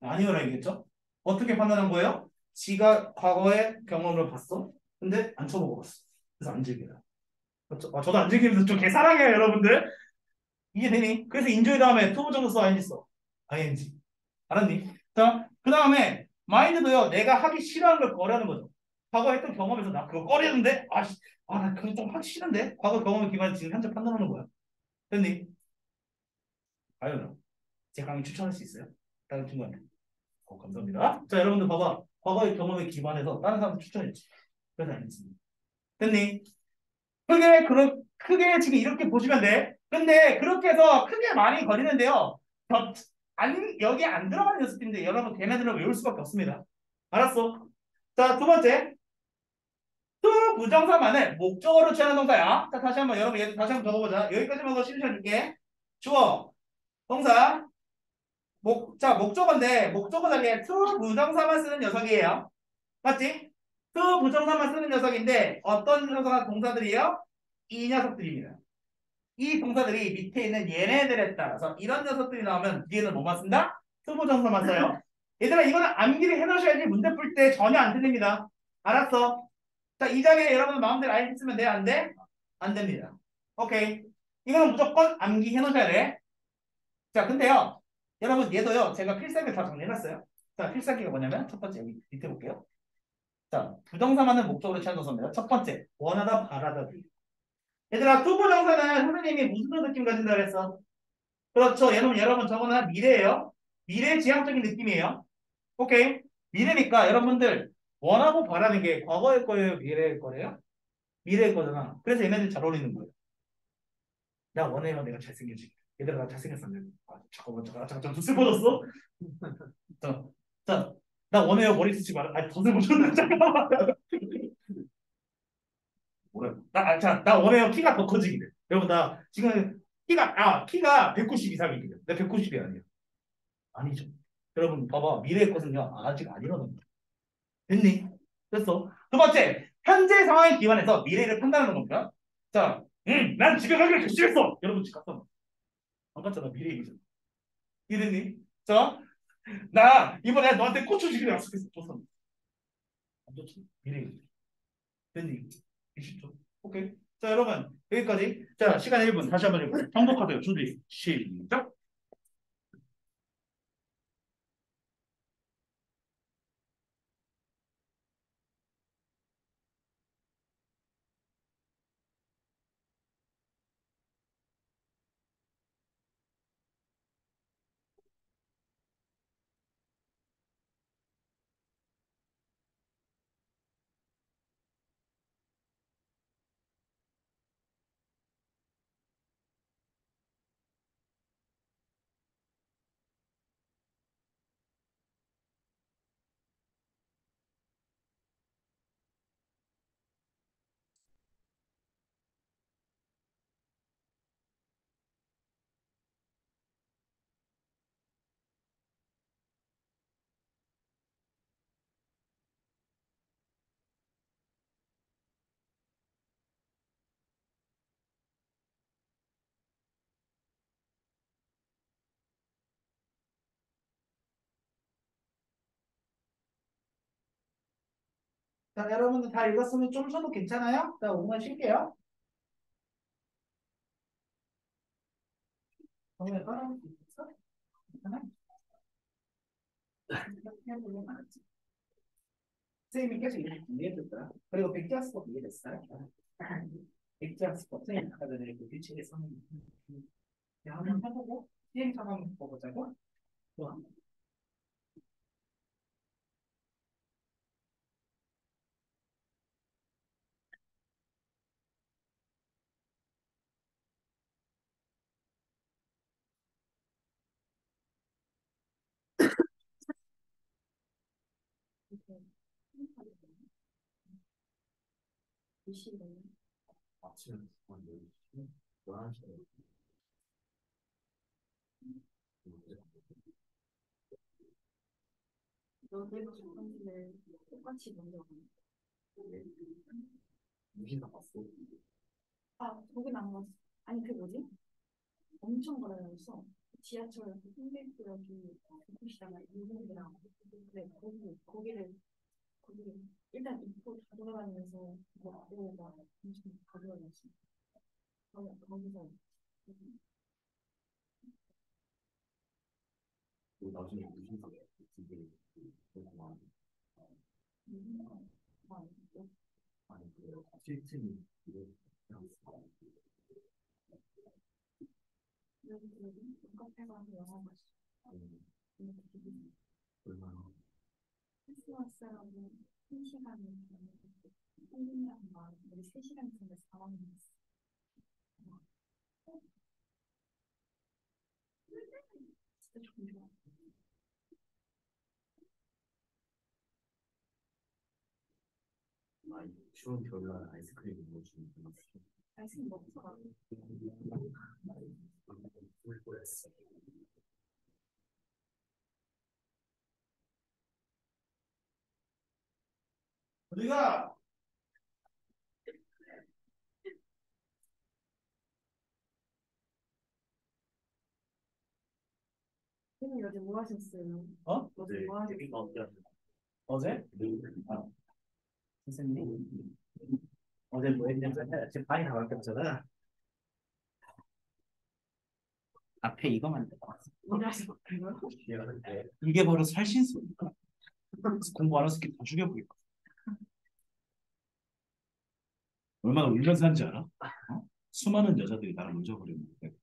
아니오라 얘기했죠? 어떻게 판단한 거예요? 지가 과거의 경험을 봤어. 근데 안 쳐먹어봤어. 그래서 안 즐겨요. 그렇죠? 아, 저도 안 즐기면서 좀 개사랑해요, 여러분들. 이해되니? 그래서 enjoy 다음에 투부정사 써, ING 써. ING. 알았니? 자, 그 다음에 mind도요, 내가 하기 싫어하는 걸 거라는 거죠. 과거 했던 경험에서 나 그거 꺼리는데, 아, 씨, 아, 나 그거 좀 하기 싫은데? 과거 경험에 기반해서 지금 현재 판단하는 거야. 됐니? 과연, 제 강의 추천할 수 있어요? 다른 친구한테. 어, 감사합니다. 자, 여러분들 봐봐. 과거의 경험에 기반해서 다른 사람 추천했지. 그래서 알겠습니다. 됐니? 크게, 그런, 크게 지금 이렇게 보시면 돼. 근데 그렇게 해서 크게 많이 거리는데요. 저, 안, 여기 안 들어가는 녀석인데 여러분 걔네들은 외울 수밖에 없습니다. 알았어? 자, 두 번째. 투 부정사만을 목적어로 취하는 동사야. 자, 다시 한번 여러분 얘 다시 한번 적어보자. 여기까지만 더 실으셔줄게. 주어, 동사, 목, 자, 목적어인데 목적어 자리에 투 부정사만 쓰는 녀석이에요. 맞지? 투 부정사만 쓰는 녀석인데 어떤 녀석 동사들이에요? 이 녀석들입니다. 이 동사들이 밑에 있는 얘네들에 따라서 이런 녀석들이 나오면 뒤에는 뭐만 쓴다? 투부정사만 써요. 얘들아 이거는 암기를 해놓으셔야지 문제 풀 때 전혀 안 틀립니다. 알았어? 자, 이 자리에 여러분 마음대로 알기 쓰면 돼? 안 돼? 안 됩니다. 오케이. 이거는 무조건 암기 해놓으셔야 돼. 자, 근데요. 여러분 얘도요. 제가 필살기를 다 정리해놨어요. 자, 필살기가 뭐냐면 첫 번째 여기 밑에 볼게요. 자, 부정사만은 목적으로 취한 동사입니다. 첫 번째, 원하다, 바라다. 얘들아, 투부 정사는 선생님이 무슨 느낌 가진다 그랬어? 그렇죠. 여러분, 여러분 저거는 미래예요. 미래 지향적인 느낌이에요. 오케이. 미래니까 여러분들 원하고 바라는 게 과거의 거예요, 미래의 거예요? 미래의 거잖아. 그래서 얘네들 잘 어울리는 거예요. 나 원해요, 내가 잘생겨지게. 얘들아, 나 잘생겼었는데. 아, 잠깐만, 잠깐만, 잠깐만, 좀 슬퍼졌어? 자, 자, 나 원해요, 머리 쓰지 마라. 아니, 더 슬퍼졌네, 잠깐만. 뭐래? 나, 아, 자, 나 원해요, 키가 더 커지기를. 여러분, 나 지금 키가, 아, 키가 190 이상이거든. 내 190이 아니야. 아니죠. 여러분, 봐봐. 미래의 것은요, 아직 아니라는 거야. 됐니? 됐어. 두 번째, 현재 상황에 기반해서 미래를 판단하는 겁니다. 자, 음, 난 집에 가기로 결심했어. 여러분 집 갔어. 안 갔잖아. 미래 얘기잖아. 이해됐니? 자, 나 이번에 너한테 고추 주기로 약속했어. 줬어. 안 좋지? 미래 얘기. 됐니? 20초. 오케이. 자, 여러분 여기까지. 자, 시간 1분. 다시 한번 해볼게요. 정독하세요. 준비. 시작. 자, 여러분들 다 읽었으면 좀 쉬어도 괜찮아요? 자, 5분 쉴게요. 정말 따라올 수? 괜찮아? 선생님이 계속 이해했다. 그리고 백지학습법 이해됐어요? 백지학습법 선생님 아까 전에 그 규칙의 성능 한번 해보고 시행착오 한번 보자고. 좋아. 아침에 한 10시, 11시에 너 내가 건지를 똑같이 먼저 가는 무시다 봤어. 아, 거긴 안 갔어. 아니, 그 뭐지? 엄청 걸어다녔어. 지하철 그 홍대역이 곳이잖아. 유흥이랑. 그래, 거기, 거기를, 거기, 일단 입구 다 돌아다니면서 먹고 막 엄청 다 돌아다녔어. 거기, 거기서. 그리고 나중에 집에 그렇구나. 음, 아, 또 아니 그 실증이 이게 그냥 여기 들어오면 카페 가서 영화 봤어. 되게 얼마나 크리스마스라고 한 시간을 한국이랑 막 우리 세 시간 정도 상황이 있어. 진짜 좋은. 아이 추운 겨울날 아이스크림 수 있는 거 아이스크림 먹을까? 울 뻔했어. 우리가 선생님 어제 뭐 하셨어요? 어? 어제 네. 뭐 하셨어요? 어제? 아, 선생님 어제 뭐 했냐면 지금 반이 다 바뀌었잖아. 앞에 이거만 나왔어. 일하셨어요? 미안한데 이게 바로 살신소니까. 공부 안 해서 다 죽여버릴 거야. 얼마나 울면서 한지 알아? 어? 수많은 여자들이 나를 잊어버렸는데.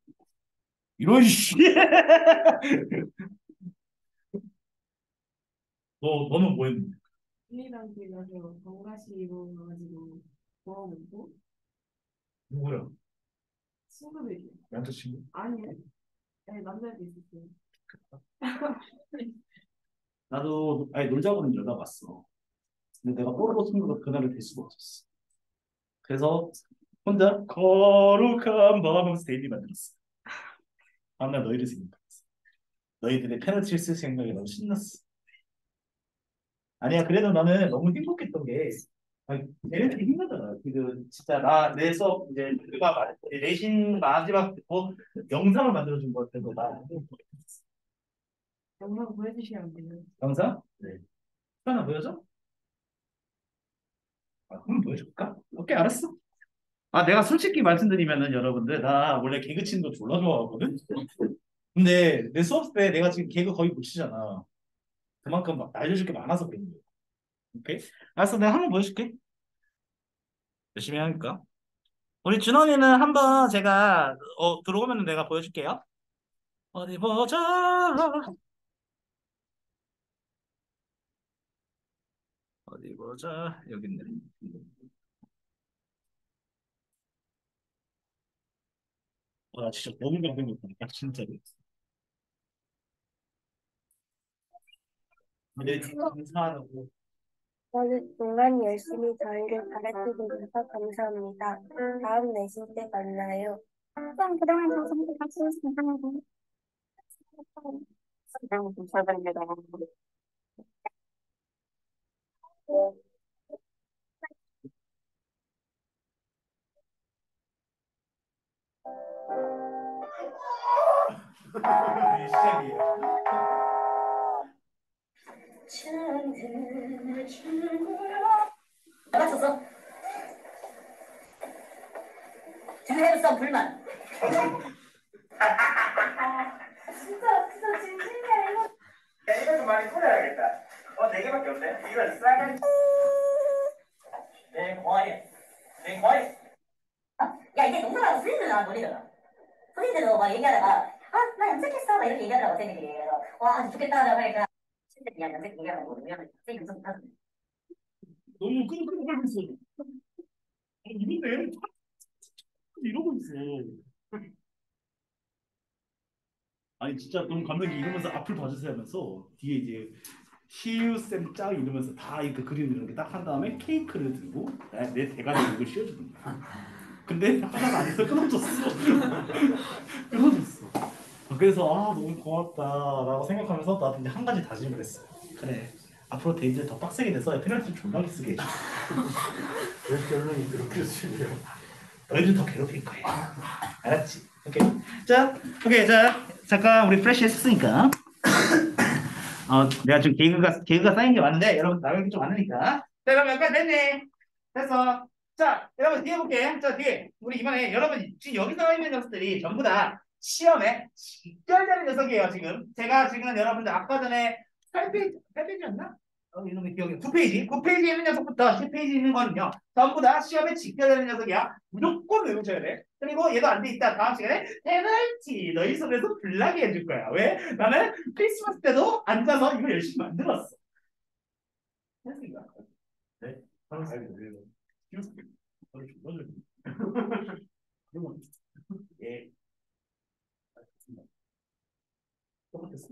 이런 씨. 너 너는 뭐 했는데? 일이랑테 가서 정가시 입어가지고 먹어보고 누구야? 친구들이 남자친구? 아니 아니 남자도 있었어요. 나도 아니 놀자고는 연락 왔어. 근데 내가 뽀로로 친구가 그날을 될 수가 없었어. 그래서 혼자 거룩한 마음으로 데일리 만들었어. 다음날 너희를 생각했어. 너희들의 펜을 칠쓸 생각이 너무 신났어. 아니야 그래도 나는 너무 행복했던 게 걔네들이 힘들잖아. 그 진짜 나 내 수업 이제 누가 말 내신 마지막 뭐 영상을 만들어준 것 같은 거나 영상 보여주시면 안 돼요? 영상? 네. 하나 보여줘? 아, 그럼 보여줄까? 오케이, 알았어. 아, 내가 솔직히 말씀드리면은 여러분들, 나 원래 개그 치는 거 졸라 좋아하거든? 근데 내 수업 때 내가 지금 개그 거의 못 치잖아. 그만큼 막 알려줄 게 많아서 그런 거야. 오케이? 알았어, 내가 한번 보여줄게. 열심히 하니까. 우리 준원이는 한번 제가, 어, 들어오면은 내가 보여줄게요. 어디 보자. 어디 보자. 여기 있네. 와, 진짜 너무 감동했다니까, 진짜로. 내 감사하다고. 저는 정말 열심히 저희를 가르쳐 주셔서 감사합니다. 다음 내신 때 만나요. 그럼 그동안 방송도 같이 감사합니다. 감사합니다. 불만. 진짜 진짜 진심이야 이거. 야, 이거 좀 많이 풀어야겠다. 어, 네 개밖에 없네. 이거 싸가지. 네, 과외. 네, 과외. 야, 이게 농담하고 선생님들 놀리더라. 선생님들도 막 얘기하다가, 아, 나 염색했어. 막 이렇게 얘기하더라고, 선생님들이. 그래서, 와, 좋겠다 라고 하니까, 선생님들이 그냥 염색 얘기하는 거 보면, 선생님 좀 하거든요. 너무 끈끈 걸고 있어. 이런데 얘는 이러고 있어. 아니 진짜 너무 감독이 이러면서 앞을 봐주세요 하면서 뒤에 이제 시우쌤 짱 이러면서 다 이렇게 그림 이렇게 딱 한 다음에 케이크를 들고 내, 내 대가리 이걸 씌워주는 거야. 근데 하나가 안 돼서 끊어졌어. 끊어졌어. 그래서 아 너무 고맙다라고 생각하면서 나도 이제 한 가지 다짐을 했어. 그래 앞으로 데이지를 더 빡세게 내서 페널티 존나 쓰게 해줘. 왜 결론이 그렇게 쓰네요? 너희들 더 괴롭힐 거야. 알았지? 오케이. 자, 오케이. 자, 잠깐 우리 프레시 했으니까. 어, 내가 좀 개그가 개그가 쌓인 게 많은데 여러분 나올 게좀 많으니까. 자, 여러분 약간 됐네. 됐어. 자, 여러분 뒤에 볼게. 자, 뒤에 우리 이번에 여러분 지금 여기 나와 있는 녀석들이 전부 다 시험에 직결되는 녀석이에요. 지금 제가 지금 여러분들 아까 전에 8페이지, 8페이지였나? 어, 이놈의 기억이 9페이지, 9페이지에 있는 녀석부터 10페이지 있는 거는요. 전부 다 시험에 직결되는 녀석이야. 무조건 외우셔야 돼. 그리고 얘도 안 돼 있다. 다음 시간에 페널티 너희 손에서 불나게 해줄 거야. 왜? 나는 크리스마스 때도 앉아서 이거 열심히 만들었어. 했으니까. 네. 바로 잘 돼요. 예. 알겠습니다. 똑같았어.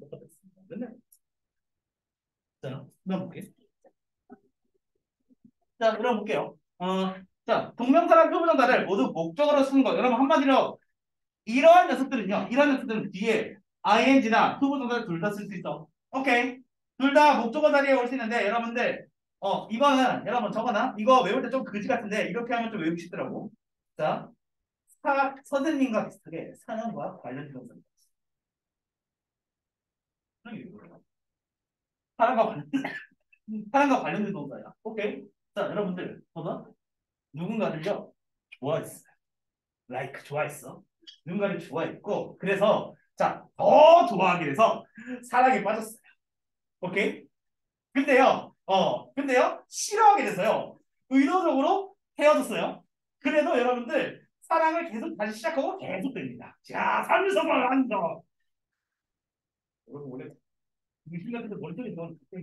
똑같았습니다. 맨날. 자, 그다음 볼게. 자, 그럼 볼게요. 어, 자, 동명사랑 표부정사를 모두 목적어로 쓰는 거. 여러분 한마디로 이러한 녀석들은요. 이러한 녀석들은 뒤에 ing나 표부정사를 둘 다 쓸 수 있어. 오케이. 둘 다 목적어 자리에 올 수 있는데 여러분들 어 이거는 여러분 저거나 이거 외울 때 좀 그지 같은데 이렇게 하면 좀 외우기 쉽더라고. 자, 사, 선생님과 비슷하게 사연과 관련 동사입니다. 사람과 관련 사람과 관련된 동사야. 오케이. 자, 여러분들 봐봐. 누군가를요 좋아했어요. like 좋아했어. 누군가를 좋아했고 그래서 자 더 좋아하게 돼서 사랑에 빠졌어요. 오케이? 근데요, 어, 근데요 싫어하게 돼서요 의도적으로 헤어졌어요. 그래도 여러분들 사랑을 계속 다시 시작하고 계속 됩니다. 자, 삼성을 한다. 여러분 원래 유신 같은 데 머릿속에 들어가면 그때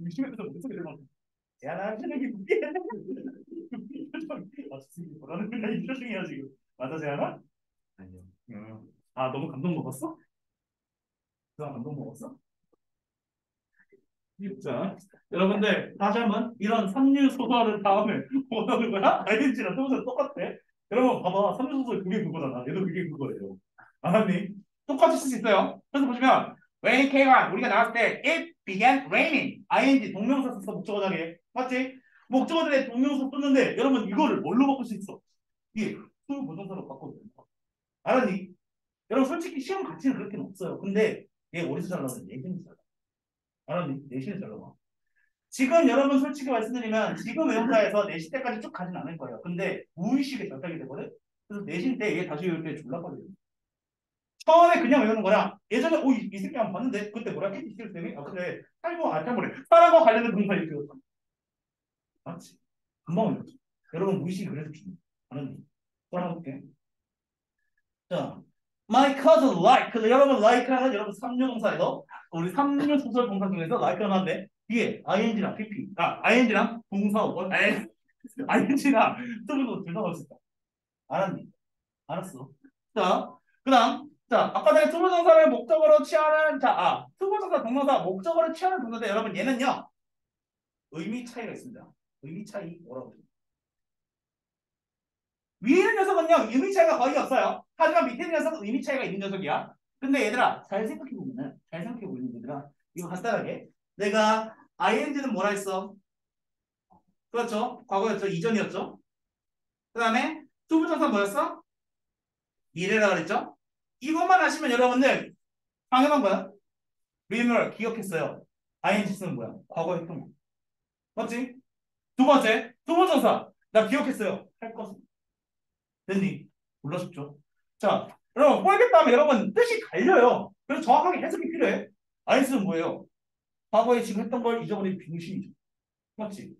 유신 같은 데 머릿속에 들어가면 야, 나 표정이 웃게. 표정. 아, 지금 뭐라는 거야? 이 표정이야, 지금. 맞아, 재현아? 아니요. 응. 아, 너무 감동 먹었어? 그동안 감동 먹었어? 자, 여러분들, 다시 한번 이런 삼류 소설을 다음에 뭐 하는 거야? ING랑 소설 똑같아. 여러분, 봐봐. 삼류 소설 그게 그거잖아. 얘도 그게 그거예요. 알았니? 똑같이 쓸 수 있어요. 그래서 보시면, when it came on, 우리가 나왔을 때, it began raining. ing, 동명사 써서 목적어 자리에. 맞지? 목적어들의 동명사 썼는데, 여러분, 이거를 뭘로 바꿀 수 있어? 이게 수부정사로 바꿔도 된다. 알았니? 여러분, 솔직히 시험 가치는 그렇게는 없어요. 근데 얘 어디서 잘 나오는 내신에서 잘 나와. 알았니? 내신에서 잘 나와. 지금 여러분 솔직히 말씀드리면 지금 외운사에서 내신 때까지 쭉 가진 않을 거예요. 근데 무의식에 전달이 되거든. 그래서 내신 때 얘 다시 외울 때 졸라 빠져요. 처음에 그냥 외우는 거랑 예전에 오이 이 새끼 한번 봤는데 그때 뭐라 했지? 시킬 쌤이? 아 그래 탈모 아 탈모래 사람과 관련된 동사 이렇게 외웠어. 맞지? 금방 외웠어. 여러분 무의식이 그래서 중요해. 알았니? 또 하나 볼게. 자, my cousin like. 여러분 like라는 여러분 삼류동사에서 우리 삼류 소설 동사 중에서 like가 나왔는데 뒤에 ing랑 pp, 아 ing랑 동사 오건, 아니 ing랑 또는 둘다 넣을 수 있다. 알았니? 알았어. 자, 그다음 자 아까 전에 투부정사를 목적어로 취하는 자, 아 투부정사 동명사 목적어로 취하는 동사인데 여러분 얘는요 의미 차이가 있습니다. 의미 차이 뭐라고? 해요? 위에 있는 녀석은요 의미 차이가 거의 없어요. 하지만 밑에 있는 녀석은 의미 차이가 있는 녀석이야. 근데 얘들아 잘 생각해 보면은 잘 생각해 보면 얘들아 이거 간단하게 내가 ing는 뭐라 했어? 그렇죠. 과거였죠. 이전이었죠. 그 다음에 투부정사 뭐였어? 미래라 그랬죠. 이것만 하시면 여러분들 당연한 거야. remember 기억했어요. ing 쓰는 뭐야? 과거에 했던 거. 맞지? 두 번째, 두 번째 동사. 나 기억했어요. 할 것은. 됐니? 몰라셨죠? 자, 여러분, 꼴겠다 하면 여러분 뜻이 갈려요. 그래서 정확하게 해석이 필요해. ing는 뭐예요? 과거에 지금 했던 걸 잊어버린 빙신이죠. 맞지?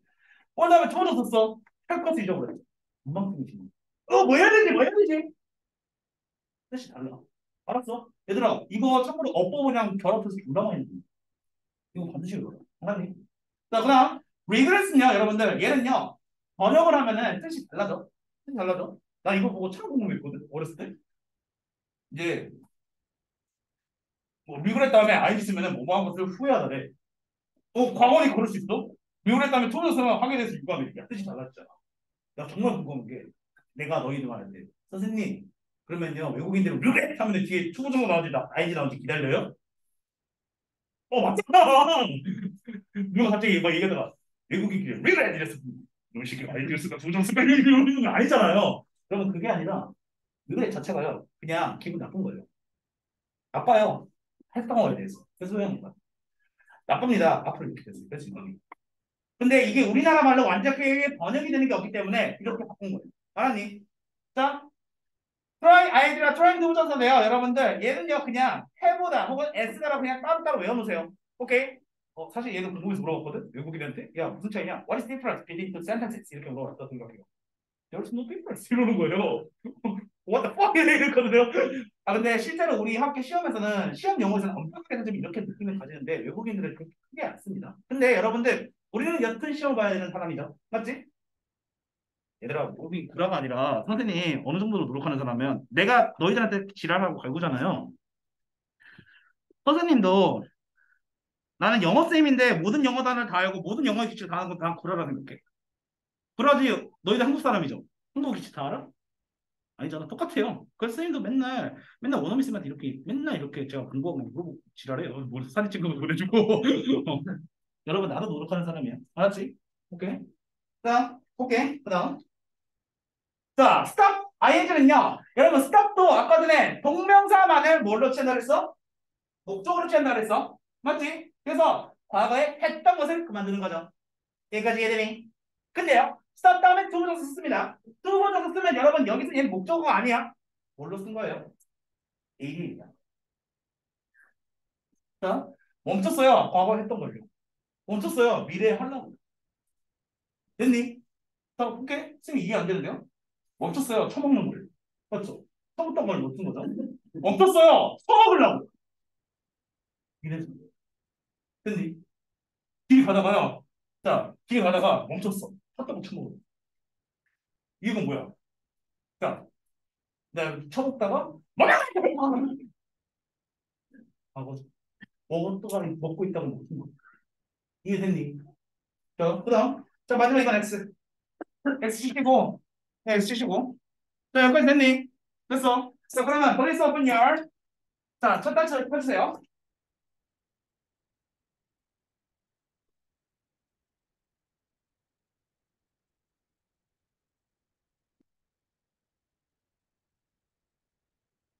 어, 다음에 두 번째 썼어. 할 것을 잊어버렸어. 금방빙신. 어, 뭐 해야 되지? 뭐 해야 되지? 뜻이 달라. 알았어? 얘들아, 이거 참고로 어법이랑 결합해서 존나 많이 돼. 이거 반드시 외워라. 알았니? 자, 그다음 regress는요, 여러분들. 얘는요, 번역을 하면은 뜻이 달라져. 뜻이 달라져. 나 이거 보고 참 궁금했거든. 어렸을 때. 이제 뭐 regress 다음에 ing 쓰면은 뭐뭐한 것을 후회하다래. 어, 과거에 그럴 수 있어? regress 다음에 토저서만 하게 돼서 유감이야. 뜻이 달라졌잖아. 나 정말 궁금한 게 내가 너희들 말할 때 선생님 그러면요 외국인들은 regress 하면 뒤에 정도 나오지 나 ing 나오지 기다려요? 어 맞잖아. 누가 갑자기 막 얘기하다가 외국인끼리 regret 이랬어. 너 새끼 ing 쓰다 투정 쓰다 이러는 거 아니잖아요. 여러분 그게 아니라 regret 자체가요 그냥 기분 나쁜 거예요. 나빠요. 했던 거에 대해서. 그래서 뭔가 나쁩니다. 앞으로 이렇게 됐어요. 그래서 이거는. 근데 이게 우리나라 말로 완벽하게 번역이 되는 게 없기 때문에 이렇게 바꾼 거예요. 알았니? 자, try 아이들아 trying 붙여서네요. 여러분들 얘는요 그냥 해보다 혹은 s다라 그냥 따로따로 외워놓으세요. 오케이? 어, 사실 얘도 궁금해서 물어봤거든. 외국인한테 야 무슨 차이냐? What is difference between two sentences? 이렇게 물어봤다 생각해요. There's no difference 이러는 거예요. What the fuck 이랬거든요. 아 근데 실제로 우리 학교 시험에서는 시험 영어에서는 엄격하게 좀 이렇게 느낌을 가지는데 외국인들은 그렇게 크게 않습니다. 근데 여러분들 우리는 옅은 시험 봐야 되는 사람이죠. 맞지? 얘들아, 우리 구라가 아니라 선생님 어느 정도로 노력하는 사람이면 내가 너희들한테 지랄하고 갈구잖아요. 선생님도 나는 영어 쌤인데 모든 영어 단어를 다 알고 모든 영어 기출 다 하는 건난 구라라 생각해. 구라지 너희들 한국 사람이죠. 한국 기출 다 알아? 아니잖아. 똑같아요. 그래서 선생님도 맨날 맨날 원어민 쌤한테 이렇게 맨날 이렇게 제가 공부하고 물어보고 지랄해요. 뭐 사진 찍은 거 보내주고. 어. 여러분 나도 노력하는 사람이야. 알았지? 오케이. 자, 오케이. 그다음. 자, stop ing는요. 여러분 stop도 아까 전에 동명사만을 뭘로 그랬어? 목적으로 그랬어. 맞지? 그래서 과거에 했던 것을 그만두는 거죠. 여기까지 이해되니? 근데요. stop 다음에 두 번째 썼습니다. 두 번째 쓰면 여러분 여기서 얘는 목적어가 아니야. 뭘로 쓴 거예요? AD입니다. 자, 멈췄어요. 과거에 했던 걸로. 멈췄어요. 미래에 하려고. 됐니? 자, 오케이. 선생님 이해 안 되는데요? 멈췄어요. 처먹는 걸. 맞죠? 처먹던 걸못쓴 거죠? 멈췄어요. 처먹으려고. 이래서. 됐니? 길이 가다가요. 자, 길이 가다가 멈췄어. 핫도그 처먹어. 이건 뭐야? 자, 내가 처먹다가 먹어! 하고 또한 먹고 있다고 못쓴 거. 이해 됐니? 자, 그 다음. 자, 마지막 이건 X. X 시키고, 네, X 시키고. 자, 여기까지 됐니? 됐어. 자, 그러면 police open. 자, 첫 단추 펴주세요.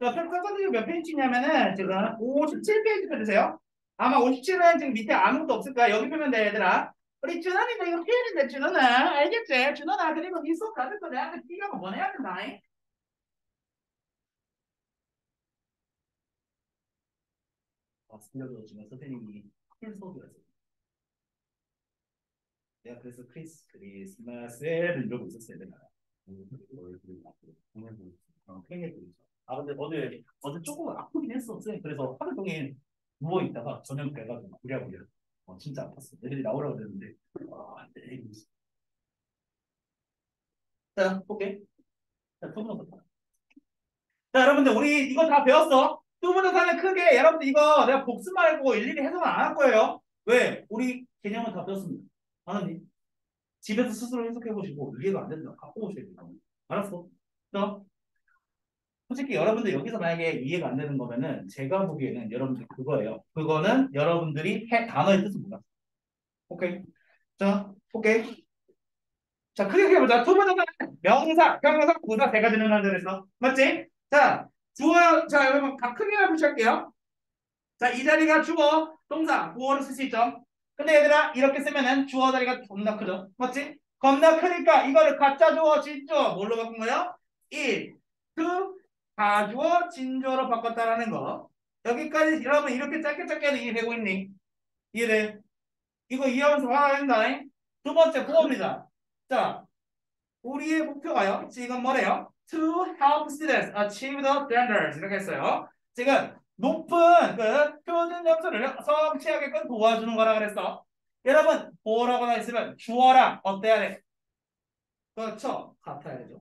자, 평가서들이 몇 페이지냐면은 지금 57페이지 펴주세요. 아마 57은 지금 밑에 아무것도 없을 거야. 여기 펴면 돼, 얘들아. 우리 준원이도 이거 돼, 준원아. 알겠지? 준원아, 그리고 네 수업 받을 거 내한테 피가 뭐 내야 된다. 아, 살려줘지만 선생님이 큰 수업이었어. 내가 그래서 크리스, 크리스마스를 이러고 있었어요, 내가. 어. 아, 근데 어제, 어제 조금 아프긴 했어. 선생님. 그래서 하루 종일 누워 있다가 저녁 돼가지고 부랴부랴. 어, 진짜 아팠어. 애들이 나오라고 그랬는데. 아, 안 돼. 이러면서. 자, 볼게. 자, 두 번째 사. 자, 여러분들, 우리 이거 다 배웠어. 두 번째 사는 크게, 여러분들 이거 내가 복습 말고 일일이 해석은 안 할 거예요. 왜? 우리 개념은 다 배웠습니다. 아니, 집에서 스스로 해석해 보시고, 이해가 안 된다. 갖고 오셔야 돼요. 알았어? 자, 솔직히 여러분들 여기서 만약에 이해가 안 되는 거면은 제가 보기에는 여러분들 그거예요. 그거는 여러분들이 해 단어의 뜻을 몰랐어. 오케이. 자, 오케이. 자, 크게 해보자. 두 번째는 명사, 명사, 부사 세 가지는 한전에서 맞지? 자, 주어, 자, 여러분 각 크게 해보실게요. 자, 이 자리가 주어, 동사, 구어를 쓸 수 있죠. 근데 얘들아 이렇게 쓰면은 주어 자리가 겁나 크죠. 맞지? 겁나 크니까 이거를 가짜 주어, 진주어 뭘로 바꾼 거예요? 1, 2, 사주어 진주어로 바꿨다라는 거. 여기까지 여러분 이렇게 짧게 짧게 이해되고 있니? 이해돼? 이거 이해하면서 화나된다잉? 두 번째 부호입니다 자, 우리의 목표가요. 지금 뭐래요? To help students achieve the standards 이렇게 했어요. 지금 높은 그 표준 점수를 성취하게끔 도와주는 거라 그랬어. 여러분 뭐라고 나 있으면 주어랑 어때야 돼? 그렇죠. 같아야죠.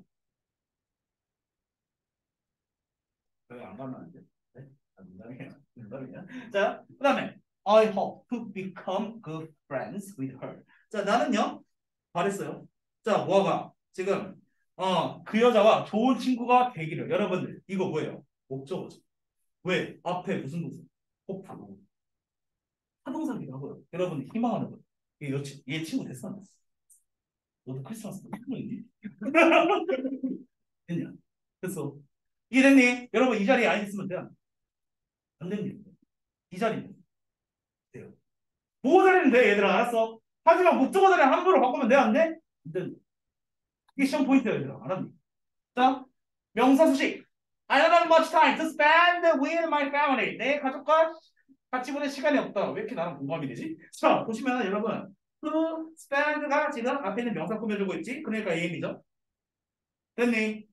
여기 안 가면 안 돼. 네? 아, 농담이야. 농담이야. 자, 그 다음에 I hope to become good friends with her. 자, 나는요. 잘했어요. 자, 뭐가 지금 어, 그 여자와 좋은 친구가 되기를. 여러분들 이거 뭐예요? 목적어죠. 왜? 앞에 무슨 동사? 호프. 하동사기도 하고요. 여러분 희망하는 거예요. 얘, 여친, 얘 친구 됐어 안 됐어? 너도 크리스마스 있니? 됐냐? 됐어. 이해됐니? 여러분 이 자리에 안 있으면 돼? 안 됩니다. 이 자리는 돼요. 보호 자리는 돼 얘들아 알았어? 하지만 목적어 자리 함부로 바꾸면 돼? 안 돼? 안 돼. 이게 시험 포인트야 얘들아 알았니? 자 명사 수식 I don't have much time to spend with my family. 내 가족과 같이 보낼 시간이 없다. 왜 이렇게 나랑 공감이 되지? 자, 보시면 여러분, to spend가 지금 앞에 있는 명사 꾸며주고 있지? 그러니까 AM이죠. 됐니?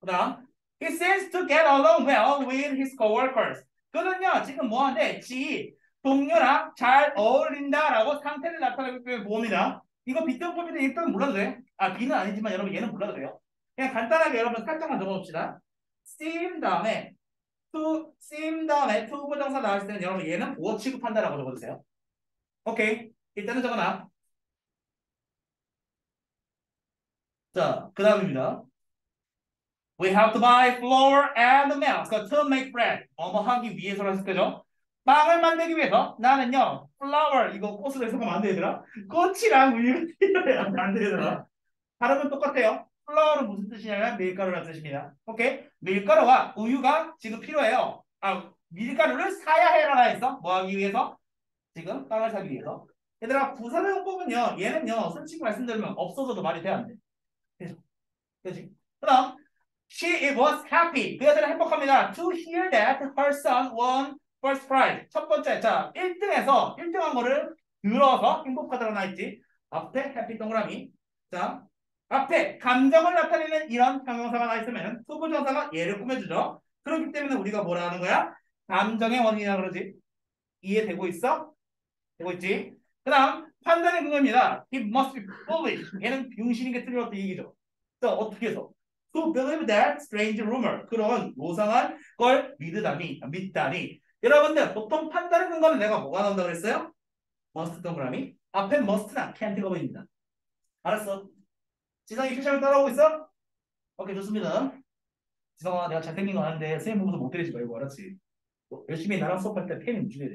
그 다음, he seems to get along well with his coworkers. 그는요, 지금 뭐하는데, 지, 동료랑 잘 어울린다라고 상태를 나타내고 있는 모음이다. 이거 비트용법인데 일단 몰라도 돼. 아, B는 아니지만 여러분 얘는 몰라도 돼요. 그냥 간단하게 여러분 살짝만 적어봅시다. sim 다음에 to sim 다음에 to 부정사 나왔을 때는 여러분 얘는 보어 취급한다라고 적어주세요. 오케이. 일단은 적어놔. 자, 그 다음입니다. We have to buy flour and milk to make bread. 어머 하기 위해서로 했을 거죠. 빵을 만들기 위해서 나는요 flour 이거 꽃으로 해석하면 안 되더라. 꽃이랑 우유가 필요해야 안 되더라. 발음은 똑같아요. 플라워는 무슨 뜻이냐면 밀가루라는 뜻입니다. 오케이? 밀가루와 우유가 지금 필요해요. 아, 밀가루를 사야 해라라 했어. 뭐 하기 위해서? 지금 빵을 사기 위해서. 얘들아, 부사의 용법은요. 얘는요. 솔직히 말씀드리면 없어져도 말이 돼 안 돼. 그죠? 그지? 그럼 she was happy. 그 여자는 행복합니다. To hear that her son won first prize. 첫 번째, 자, 1등에서 1등한 거를 들어서 행복하다고 나있지. 앞에 해피 동그라미. 자, 앞에 감정을 나타내는 이런 형용사가 나 있으면 투부정사가 얘를 꾸며주죠. 그렇기 때문에 우리가 뭐라 하는 거야? 감정의 원인이라 그러지. 이해되고 있어? 되고 있지? 그 다음 판단의 근거입니다. He must be foolish. 얘는 병신인 게 틀렸다 이 얘기죠. 또 어떻게 해서? To believe that strange rumor. 그런 요상한 걸 믿으다니, 믿다니. 여러분들 보통 판단의 근거는 내가 뭐가 나온다고 그랬어요? must 동그라미. 앞에 must나 can't가 보입니다. 알았어? 지성이 표정을 따라오고 있어? 오케이 좋습니다. 지성아 내가 잘 생긴 거 아는데 선생님 보고서 못 때리지 말고 알았지? 뭐, 열심히 나랑 수업할 때 펜이 움직여야.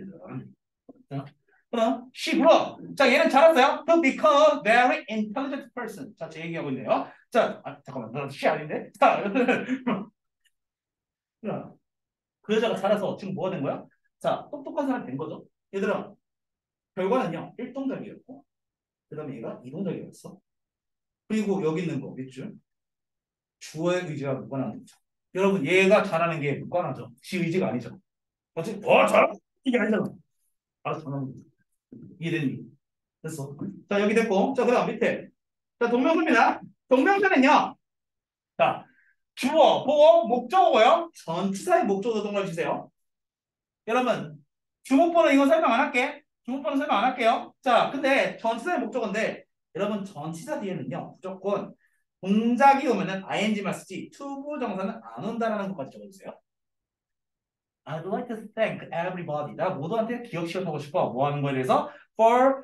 자, 그럼 she grew. 자 얘는 자랐어요. To become very intelligent person. 자제 얘기하고 있네요. 자 아, 잠깐만 나는 she 아닌데? 자, 자, 그 여자가 자라서 지금 뭐가 된 거야? 자 똑똑한 사람이 된 거죠. 얘들아 결과는요 1동작이었고 그 다음에 얘가 2동작이었어. 그리고 여기 있는 거 밑줄 주어의 의지가 무관한 거죠. 여러분 얘가 잘하는 게 무관하죠. 지 의지가 아니죠. 어찌 어 잘하 이게 아니잖아. 알아서 잘하는 거죠. 이해됐니? 됐어. 자 여기 됐고 자 그 다음 밑에 자 동명사입니다. 동명사는요. 자 주어, 보어, 목적어고요. 전치사의 목적어 동그라미 주세요. 여러분 주목보는 이건 설명 안 할게. 주목보는 설명 안 할게요. 자 근데 전치사의 목적어인데 여러분 전치사 뒤에는요 무조건 동작이 오면은 ing만 쓰지 투부 정사는 안 온다라는 것까지 적어주세요. I'd like to thank everybody. 나 모두한테 기억 시험하고 싶어. 뭐 하는 거에 대해서 for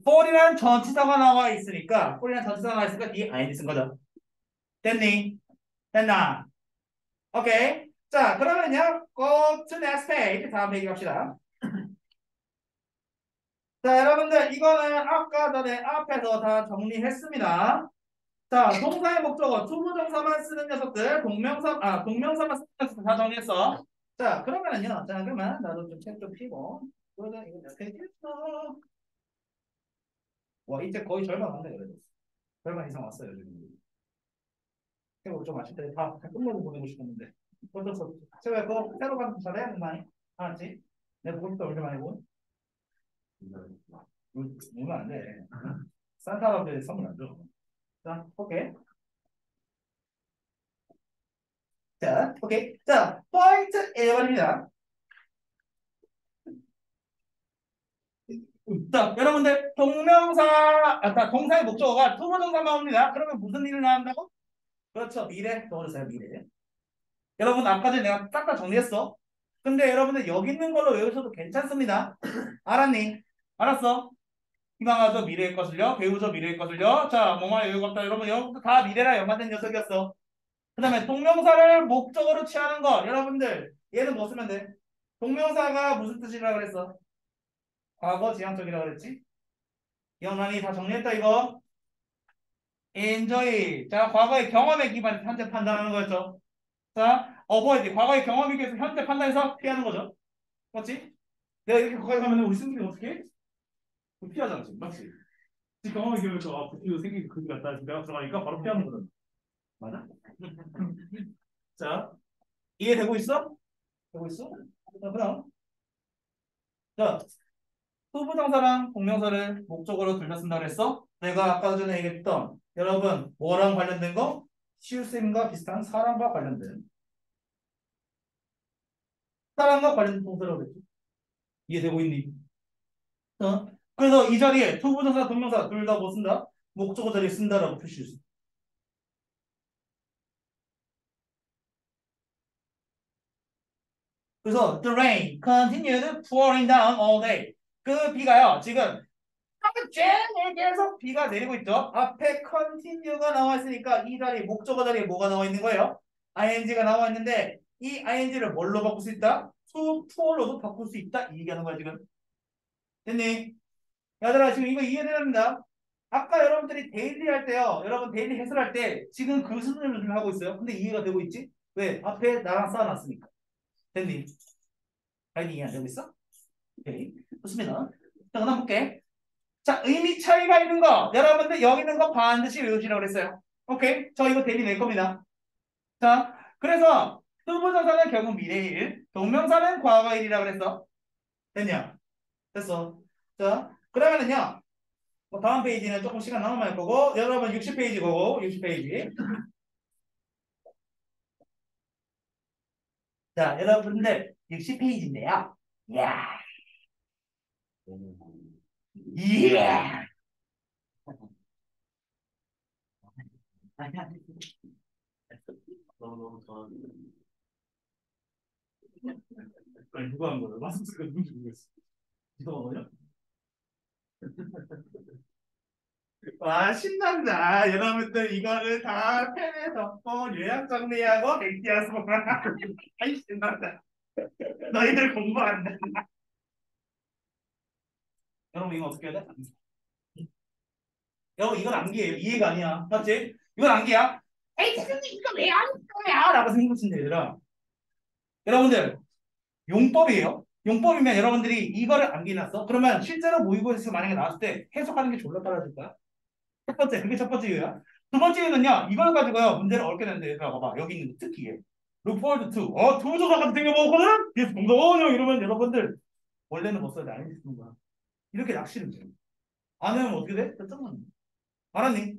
for이란 전치사가 나와 있으니까 for이란 전치사가 나와 있으니까 뒤에 ing 쓴 거죠. 됐니? 됐나? 오케이. 자 그러면요 go to next page 다음 페이지 갑시다. 자, 여러분들 이거는 아까 전에 앞에서 다 정리했습니다. 자, 동사의 목적어, 투부정사만 쓰는 녀석들, 동명사, 아, 동명사만 쓰는 녀석들 다 정리했어. 자, 그러면은요. 자, 그러면 나도 좀책좀 피고. 그러다 이거 몇 페이지 했어? 와 이제 거의 절반 왔네 그래도 절반 이상 왔어요 지금 새로 좀 아쉽다 다 끝내고 보내고 싶었는데 어쩔 수 없어 새로 가는 잘해야 된다 알았지? 내가 보고 싶다 얼마 많이 보 울면 안돼 산타가 선물 안 줘. 자, 오케이. 자, 오케이. 자, 포인트 1번입니다. 자, 여러분들 동명사, 아까 동사의 목적어가 투부정사만 옵니다. 그러면 무슨 일을 나온다고? 그렇죠. 미래. 떠오르세요, 미래. 여러분 아까 전에 내가 딱 다 정리했어. 근데 여러분들 여기 있는 걸로 외우셔도 괜찮습니다. 알았니? 알았어? 희망하죠 미래의 것을요. 배우죠 미래의 것을요. 자, 뭐할 여유가 없다. 여러분 여러분들 다 미래랑 연관된 녀석이었어. 그 다음에 동명사를 목적어로 취하는 거. 여러분들 얘는 뭐 쓰면 돼? 동명사가 무슨 뜻이라 그랬어? 과거 지향적이라 그랬지? 영란이 다 정리했다 이거. enjoy. 자, 과거의 경험에 기반해서 현재 판단하는 거였죠. 자, avoid. 과거의 경험에 비해서 현재 판단해서 피하는 거죠. 맞지? 내가 이렇게 가까이 가면 우리 승민이 어떻게 피하잖아 지금 맞지? 지금 경험에 비해서 아 부티도 생기고 그지 같다 내가 들어가니까 바로 피하는 거잖아 맞아? 자 이해되고 있어? 되고 있어? 자 그다음 자 투부정사랑 동명사를 목적어로 둘다 쓴다 그랬어? 내가 아까 전에 얘기했던 여러분 뭐랑 관련된 거? 시우쌤과 비슷한 사람과 관련된 사람과 관련된 동사라고 그랬지 이해되고 있니? 어? 그래서 이 자리에 투부정사, 동명사 둘 다 뭐 쓴다? 목적어 자리에 쓴다라고 표시했어. 그래서 the rain continued pouring down all day. 그 비가요. 지금 계속 비가 내리고 있죠. 앞에 continue가 나와 있으니까 이 자리 목적어 자리에 뭐가 나와 있는 거예요? ing가 나와 있는데 이 ing를 뭘로 바꿀 수 있다? to, to로도 바꿀 수 있다. 이 얘기하는 거야 지금. 됐니? 얘들아 지금 이거 이해됩니다. 아까 여러분들이 데일리 할 때요. 여러분 데일리 해설할 때 지금 그 수준을 좀 하고 있어요. 근데 이해가 되고 있지? 왜? 앞에 나랑 쌓아놨으니까. 됐니? 아니 이해 안 되고 있어? 오케이. 좋습니다. 자, 그다음 볼게. 자, 의미 차이가 있는 거. 여러분들 여기 있는 거 반드시 외우시라고 그랬어요. 오케이. 저 이거 데일리 낼 겁니다. 자, 그래서 투부정사는 결국 미래일, 동명사는 과거일이라고 그랬어. 됐냐? 됐어. 자, 그러면은요. 뭐 다음 페이지는 조금 시간 남으면 할 거고 여러분 60페이지 거고 60페이지. 자, 여러분들 60페이지인데요. 이야. 좋아. 아니 누가 한 거야? 마스크가 누군지 모르겠어. 이거 뭐냐? 와 신난다. 여러분들 이거를 다 펜에 적고 요약 정리하고 백지하수 아이 신난다. 너희들 공부한다. 여러분 이거 어떻게 해야 돼? 여러분 이건 암기예요. 이해가 아니야. 맞지? 이건 암기야. 에이 선생님 이거 왜 안 거야? 라고 생각하시는 얘들아. 여러분들 용법이에요. 용법이면 여러분들이 이거를 암기해놨어. 그러면 실제로 모의고사에서 만약에 나왔을 때 해석하는 게 졸라 빨라질 거야. 첫 번째, 그게 첫 번째 이유야. 두 번째 이유는요, 이걸 가지고요, 문제를 어렵게 되는데, 얘들아, 봐봐. 여기 있는 거, 특히 얘. look forward to. 어, 투부정사 같은 게 뭐거든? 얘 동사원형 이러면 여러분들, 원래는 못 써야 돼. ing 쓰는 거야. 이렇게 낚시를 돼. 안 하면 어떻게 돼? 끝장나는 알았니?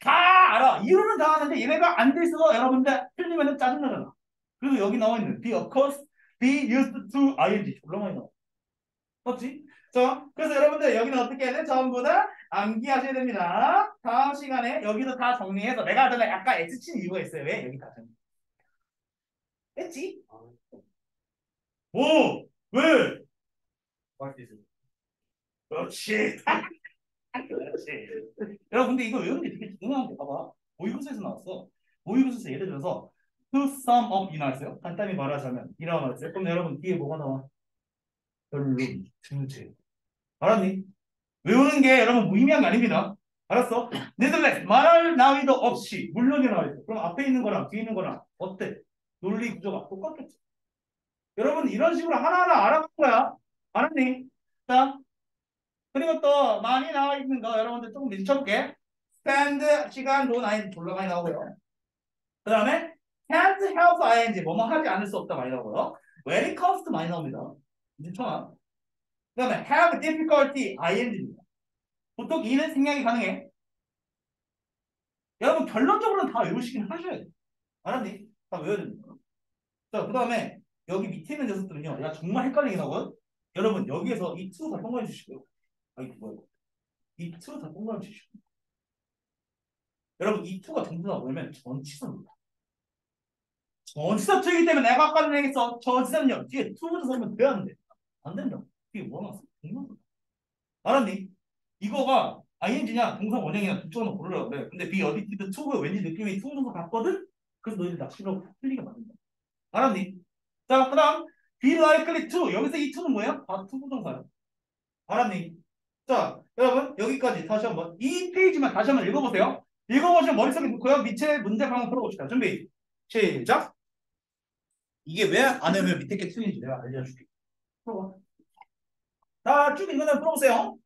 다 알아. 이유는 다 아는데 얘네가 안 돼 있어서 여러분들 틀리면 짜증나잖아. 그리고 여기 나와 있는 be of course, be used to ing. 많이 나와. 맞지? 자, 그래서 여러분들 여기는 어떻게 해야 돼? 전부 다 암기하셔야 됩니다. 다음 시간에 여기도 다 정리해서 내가 전에 아까 X 친 이유가 있어요. 왜? 여기 다 정리. 했지? 오! 왜? 그렇지. 그렇지. 여러분 근데 이거 외우는 게 되게 중요한 게 봐봐. 모의고사에서 나왔어. 모의고사에서 예를 들어서 to sum up 이 나왔어요. 간단히 말하자면 이 나왔어요. 그럼 여러분 뒤에 뭐가 나와? 결론, 증체. 알았니? 외우는 게 여러분 무의미한 게 아닙니다. 알았어? 네덜란드 말할 나위도 없이 물론이 나와 있어. 그럼 앞에 있는 거랑 뒤에 있는 거랑 어때? 논리 구조가 똑같겠지. 여러분 이런 식으로 하나하나 알아볼 거야. 알았니? 자, 그리고 또 많이 나와 있는 거 여러분들 조금 밀쳐볼게. spend 시간 돈 ing 졸라 많이 나오고요. 그 다음에 can't help ing 뭐뭐 하지 않을 수 없다 많이 나오고요. when it comes to 많이 나옵니다. 밀쳐나. 그 다음에 have difficulty ing입니다. 보통 이는 생략이 가능해. 여러분 결론적으로는 다 외우시긴 하셔야 돼. 알았니? 다 외워야 됩니다. 자, 그 다음에 여기 밑에 있는 녀석들은요. 야 정말 헷갈리긴 하거든. 여러분 여기에서 이 to 다 통과해 주시고요. 아 이거 뭐야? 이 to 다 통과해 주시고. 여러분 이 to가 전부다 뭐냐면 전치사입니다. 전치사 to이기 때문에 내가 아까 얘기했어. 전치사는요. 뒤에 투부정사 오면 돼야 안 돼. 안 된다. 뒤에 뭐가 나왔어? 동명사. 알았니? 이거가 ing냐 동사 원형이냐 둘중 하나 고르라고 그래. 근데 be addicted to가 왠지 느낌이 투부정사 같거든? 그래서 너희들 낚시로 틀리게 만든다. 알았니? 자, 그 다음 be likely to 여기서 이 to는 뭐야? 다 투부정사야. 알았니? 자, 여러분 여기까지 다시 한번 이 페이지만 다시 한번 읽어보세요. 읽어보시면 머릿속에 놓고요. 밑에 문제 한번 풀어봅시다. 준비 시작. 이게 왜안 해면 밑에 게 틀린지 내가 알려줄게. 풀어봐. 다쭉 읽으면 풀어보세요.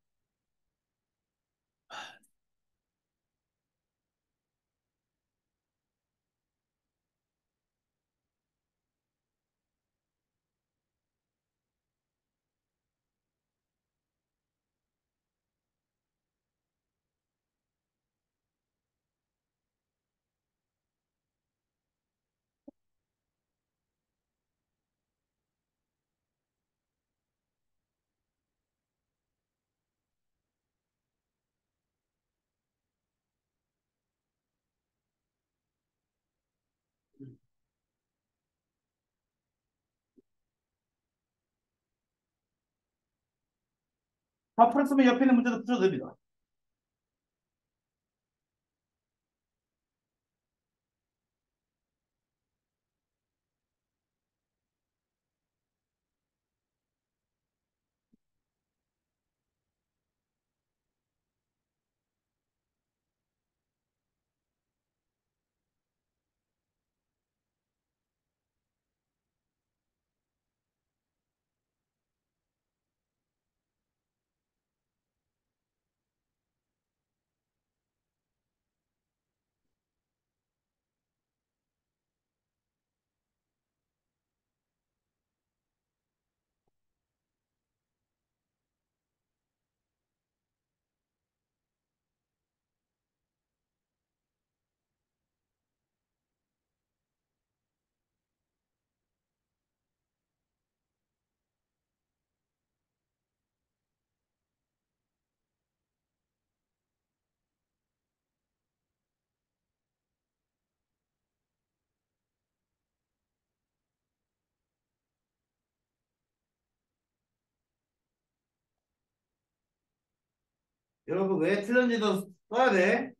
다 풀었으면 옆에 있는 문제도 풀어도 됩니다. 여러분 왜 틀렸는지도 써야 돼.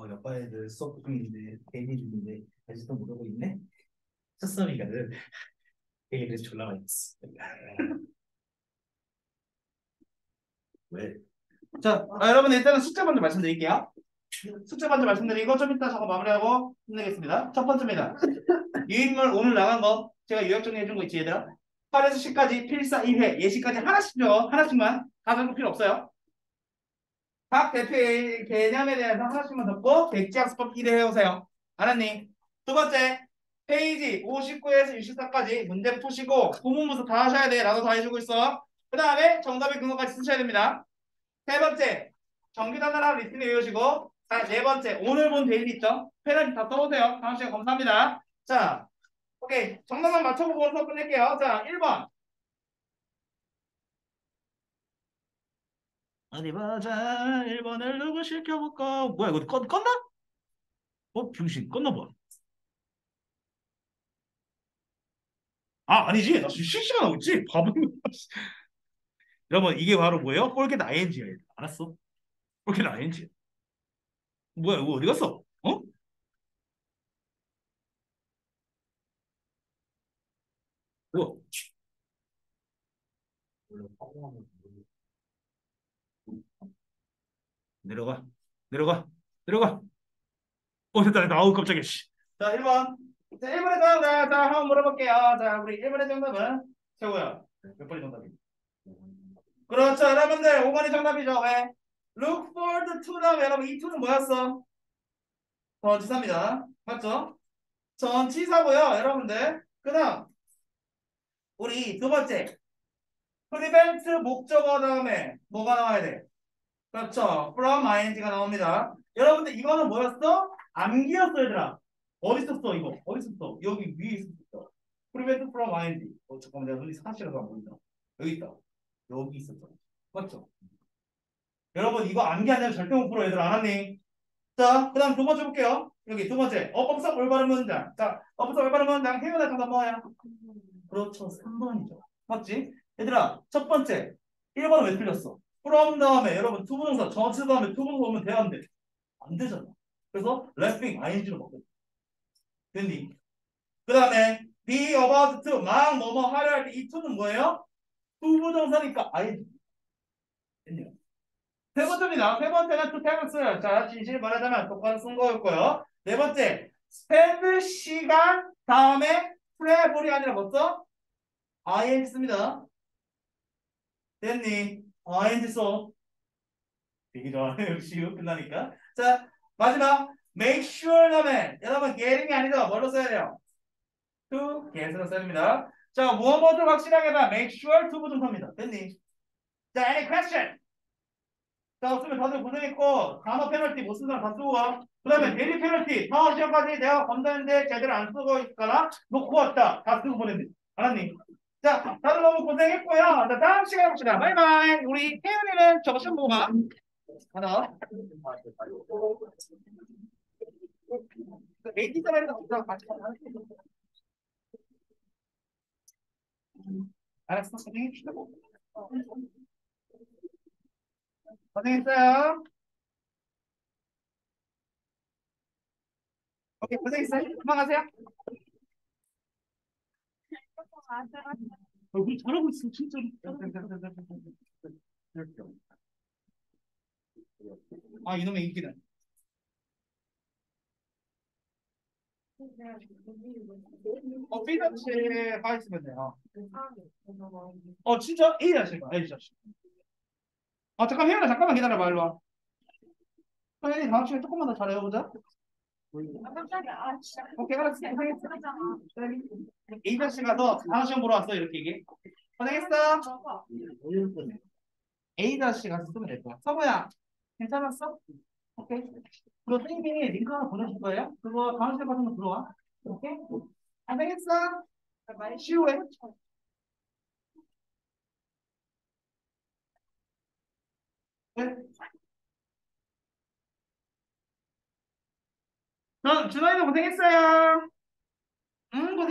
어, 옆반 애들 수업 중인데 대기 중인데 아직도 못 오고 있네. 첫썸이거든. 되게 그래서 졸라 많이 했어. 왜? 자, 아, 여러분 일단은 숫자 먼저 말씀드릴게요. 숫자 먼저 말씀드리고 좀 이따 저거 마무리하고 끝내겠습니다. 첫 번째입니다. 유인물 오늘 나간 거 제가 요약 정리해 준 거 있지 얘들아? 8에서 10까지 필사 1회 예시까지 하나씩 줘. 하나씩만 다 적을 필요 없어요. 각 대표의 개념에 대해서 하나씩만 적고 백지학습법 1회 해오세요. 알았니? 두 번째 페이지 59에서 64까지 문제 푸시고 구문부터 다 하셔야 돼. 나도 다 해주고 있어. 그 다음에 정답의 근거까지 쓰셔야 됩니다. 세 번째 정규단어랑 리스닝 외우시고 자, 네 번째 오늘 본 데이트 있죠? 페널티 다 써보세요. 다음 시간에 감사합니다. 자, 오케이 정답만 맞춰보고 수업 끝낼게요. 자, 1번 어디 보자 1번을 누구 시켜볼까 뭐야 이거 껐, 껐나? 어, 병신 끝나봐. 아, 아니지. 나 지금 실시간 하고 있지. 바보. 여러분, 이게 바로 뭐예요? 폴겟 ing야. 알았어? 폴겟 ing. 뭐야, 이거 어디 갔어? 어? 뭐야? 원래 파워하면 내려가. 내려가. 내려가. 어, 됐다, 됐다. 아우, 깜짝이야, 씨. 자, 1번. 자, 1번에 정답. 자, 한번 물어볼게요. 자, 우리 1번의 정답은 최고야. 몇 번이 정답이? 그렇죠. 여러분들, 5번이 정답이죠. 왜? Look for the to 다음에 여러분, 이 to는 뭐였어? 전치사입니다. 맞죠? 전치사고요. 여러분들. 그 다음, 우리 두 번째. prevent 목적어 다음에 뭐가 나와야 돼? 그렇죠. from ing가 나옵니다. 여러분들 이거는 뭐였어? 암기였어 얘들아. 어디 있었어 이거? 어디 있었어? 여기 위에 있었어. prevent from ing. 어 잠깐만 내가 눈이 사실은 안 보인다. 여기 있다. 여기 있었어. 맞죠? 여러분 이거 암기 안 되면 절대 못 풀어 얘들 안 왔니? 자, 그 다음 두 번째 볼게요. 여기 두 번째. 어법상 올바른 문장. 자, 어법상 올바른 문장. 태어날 정답 뭐야? 그렇죠. 3번이죠. 맞지? 얘들아, 첫 번째. 1번은 왜 틀렸어? From 다음에 여러분 투부정사 전치사 다음에 투부정사 오면 돼야 안 돼? 안 되잖아. 그래서 laughing ing로 바꿔. 됐니? 그 다음에 be about to 막 뭐뭐 하려 할 때 이 to는 뭐예요? 투부정사니까 ing. 됐니? 세 번째입니다. 세 번째는 to tax. 자, 진실 말하자면 똑바로 쓴 거였고요. 네 번째, spend 시간 다음에 travel이 아니라 뭐 써? ing 씁니다. 됐니? Ing 써. 되게 좋아. 역시 이거 끝나니까. 자, 마지막. make sure 다음에 여러분 getting이 아니죠. 뭘로 써야 돼요? to get으로 써야 됩니다. 자, 무엇 뭐를 확실하게 봐. make sure to 부정사입니다. 됐니? 자, any question? 자, 없으면 다들 고생했고 단어 페널티 못쓴 사람 다 쓰고 와. 그 다음에 대리 페널티 다음 시간까지 내가 건다는데 제대로 안 쓰고 있거나 놓고 왔다. 다 쓰고 보냈네. 알았니? 자, 다들 너무 고생했고요. 자, 다음 시간에 봅시다. 바이바이. 우리 혜연이는 저거 시험 보고 가. 하나. 에이티 사람이랑 같이 알았어. 고생했어. 고생했어요. 오케이, 고생했어요. 그만 가세요. 어, 우리 잘하고 있어, 진짜로. 아, 이놈의 인기는. 어, B자씨 가 있으면 돼요. 어, 진짜? A자씨가, A자씨. 아, 잠깐, 혜연아, 잠깐만 기다려봐, 일로 와. 혜연이 다음 시간에 조금만 더 잘해보자. 오케이, 알았어. 고생했어. A자씨가 너 다음 시간 보러 왔어, 이렇게 얘기해. 고생했어. A자씨가 쓰면 될 거야. 서보야, 괜찮았어? 오케이. 그리고 선생님이 링크 하나 보내줄 거예요. 그거 다음 시간 받으면 들어와. 오케이? 고생했어. 쉬우해. 네. 어, 준호이도 고생했어요. 응, 고생.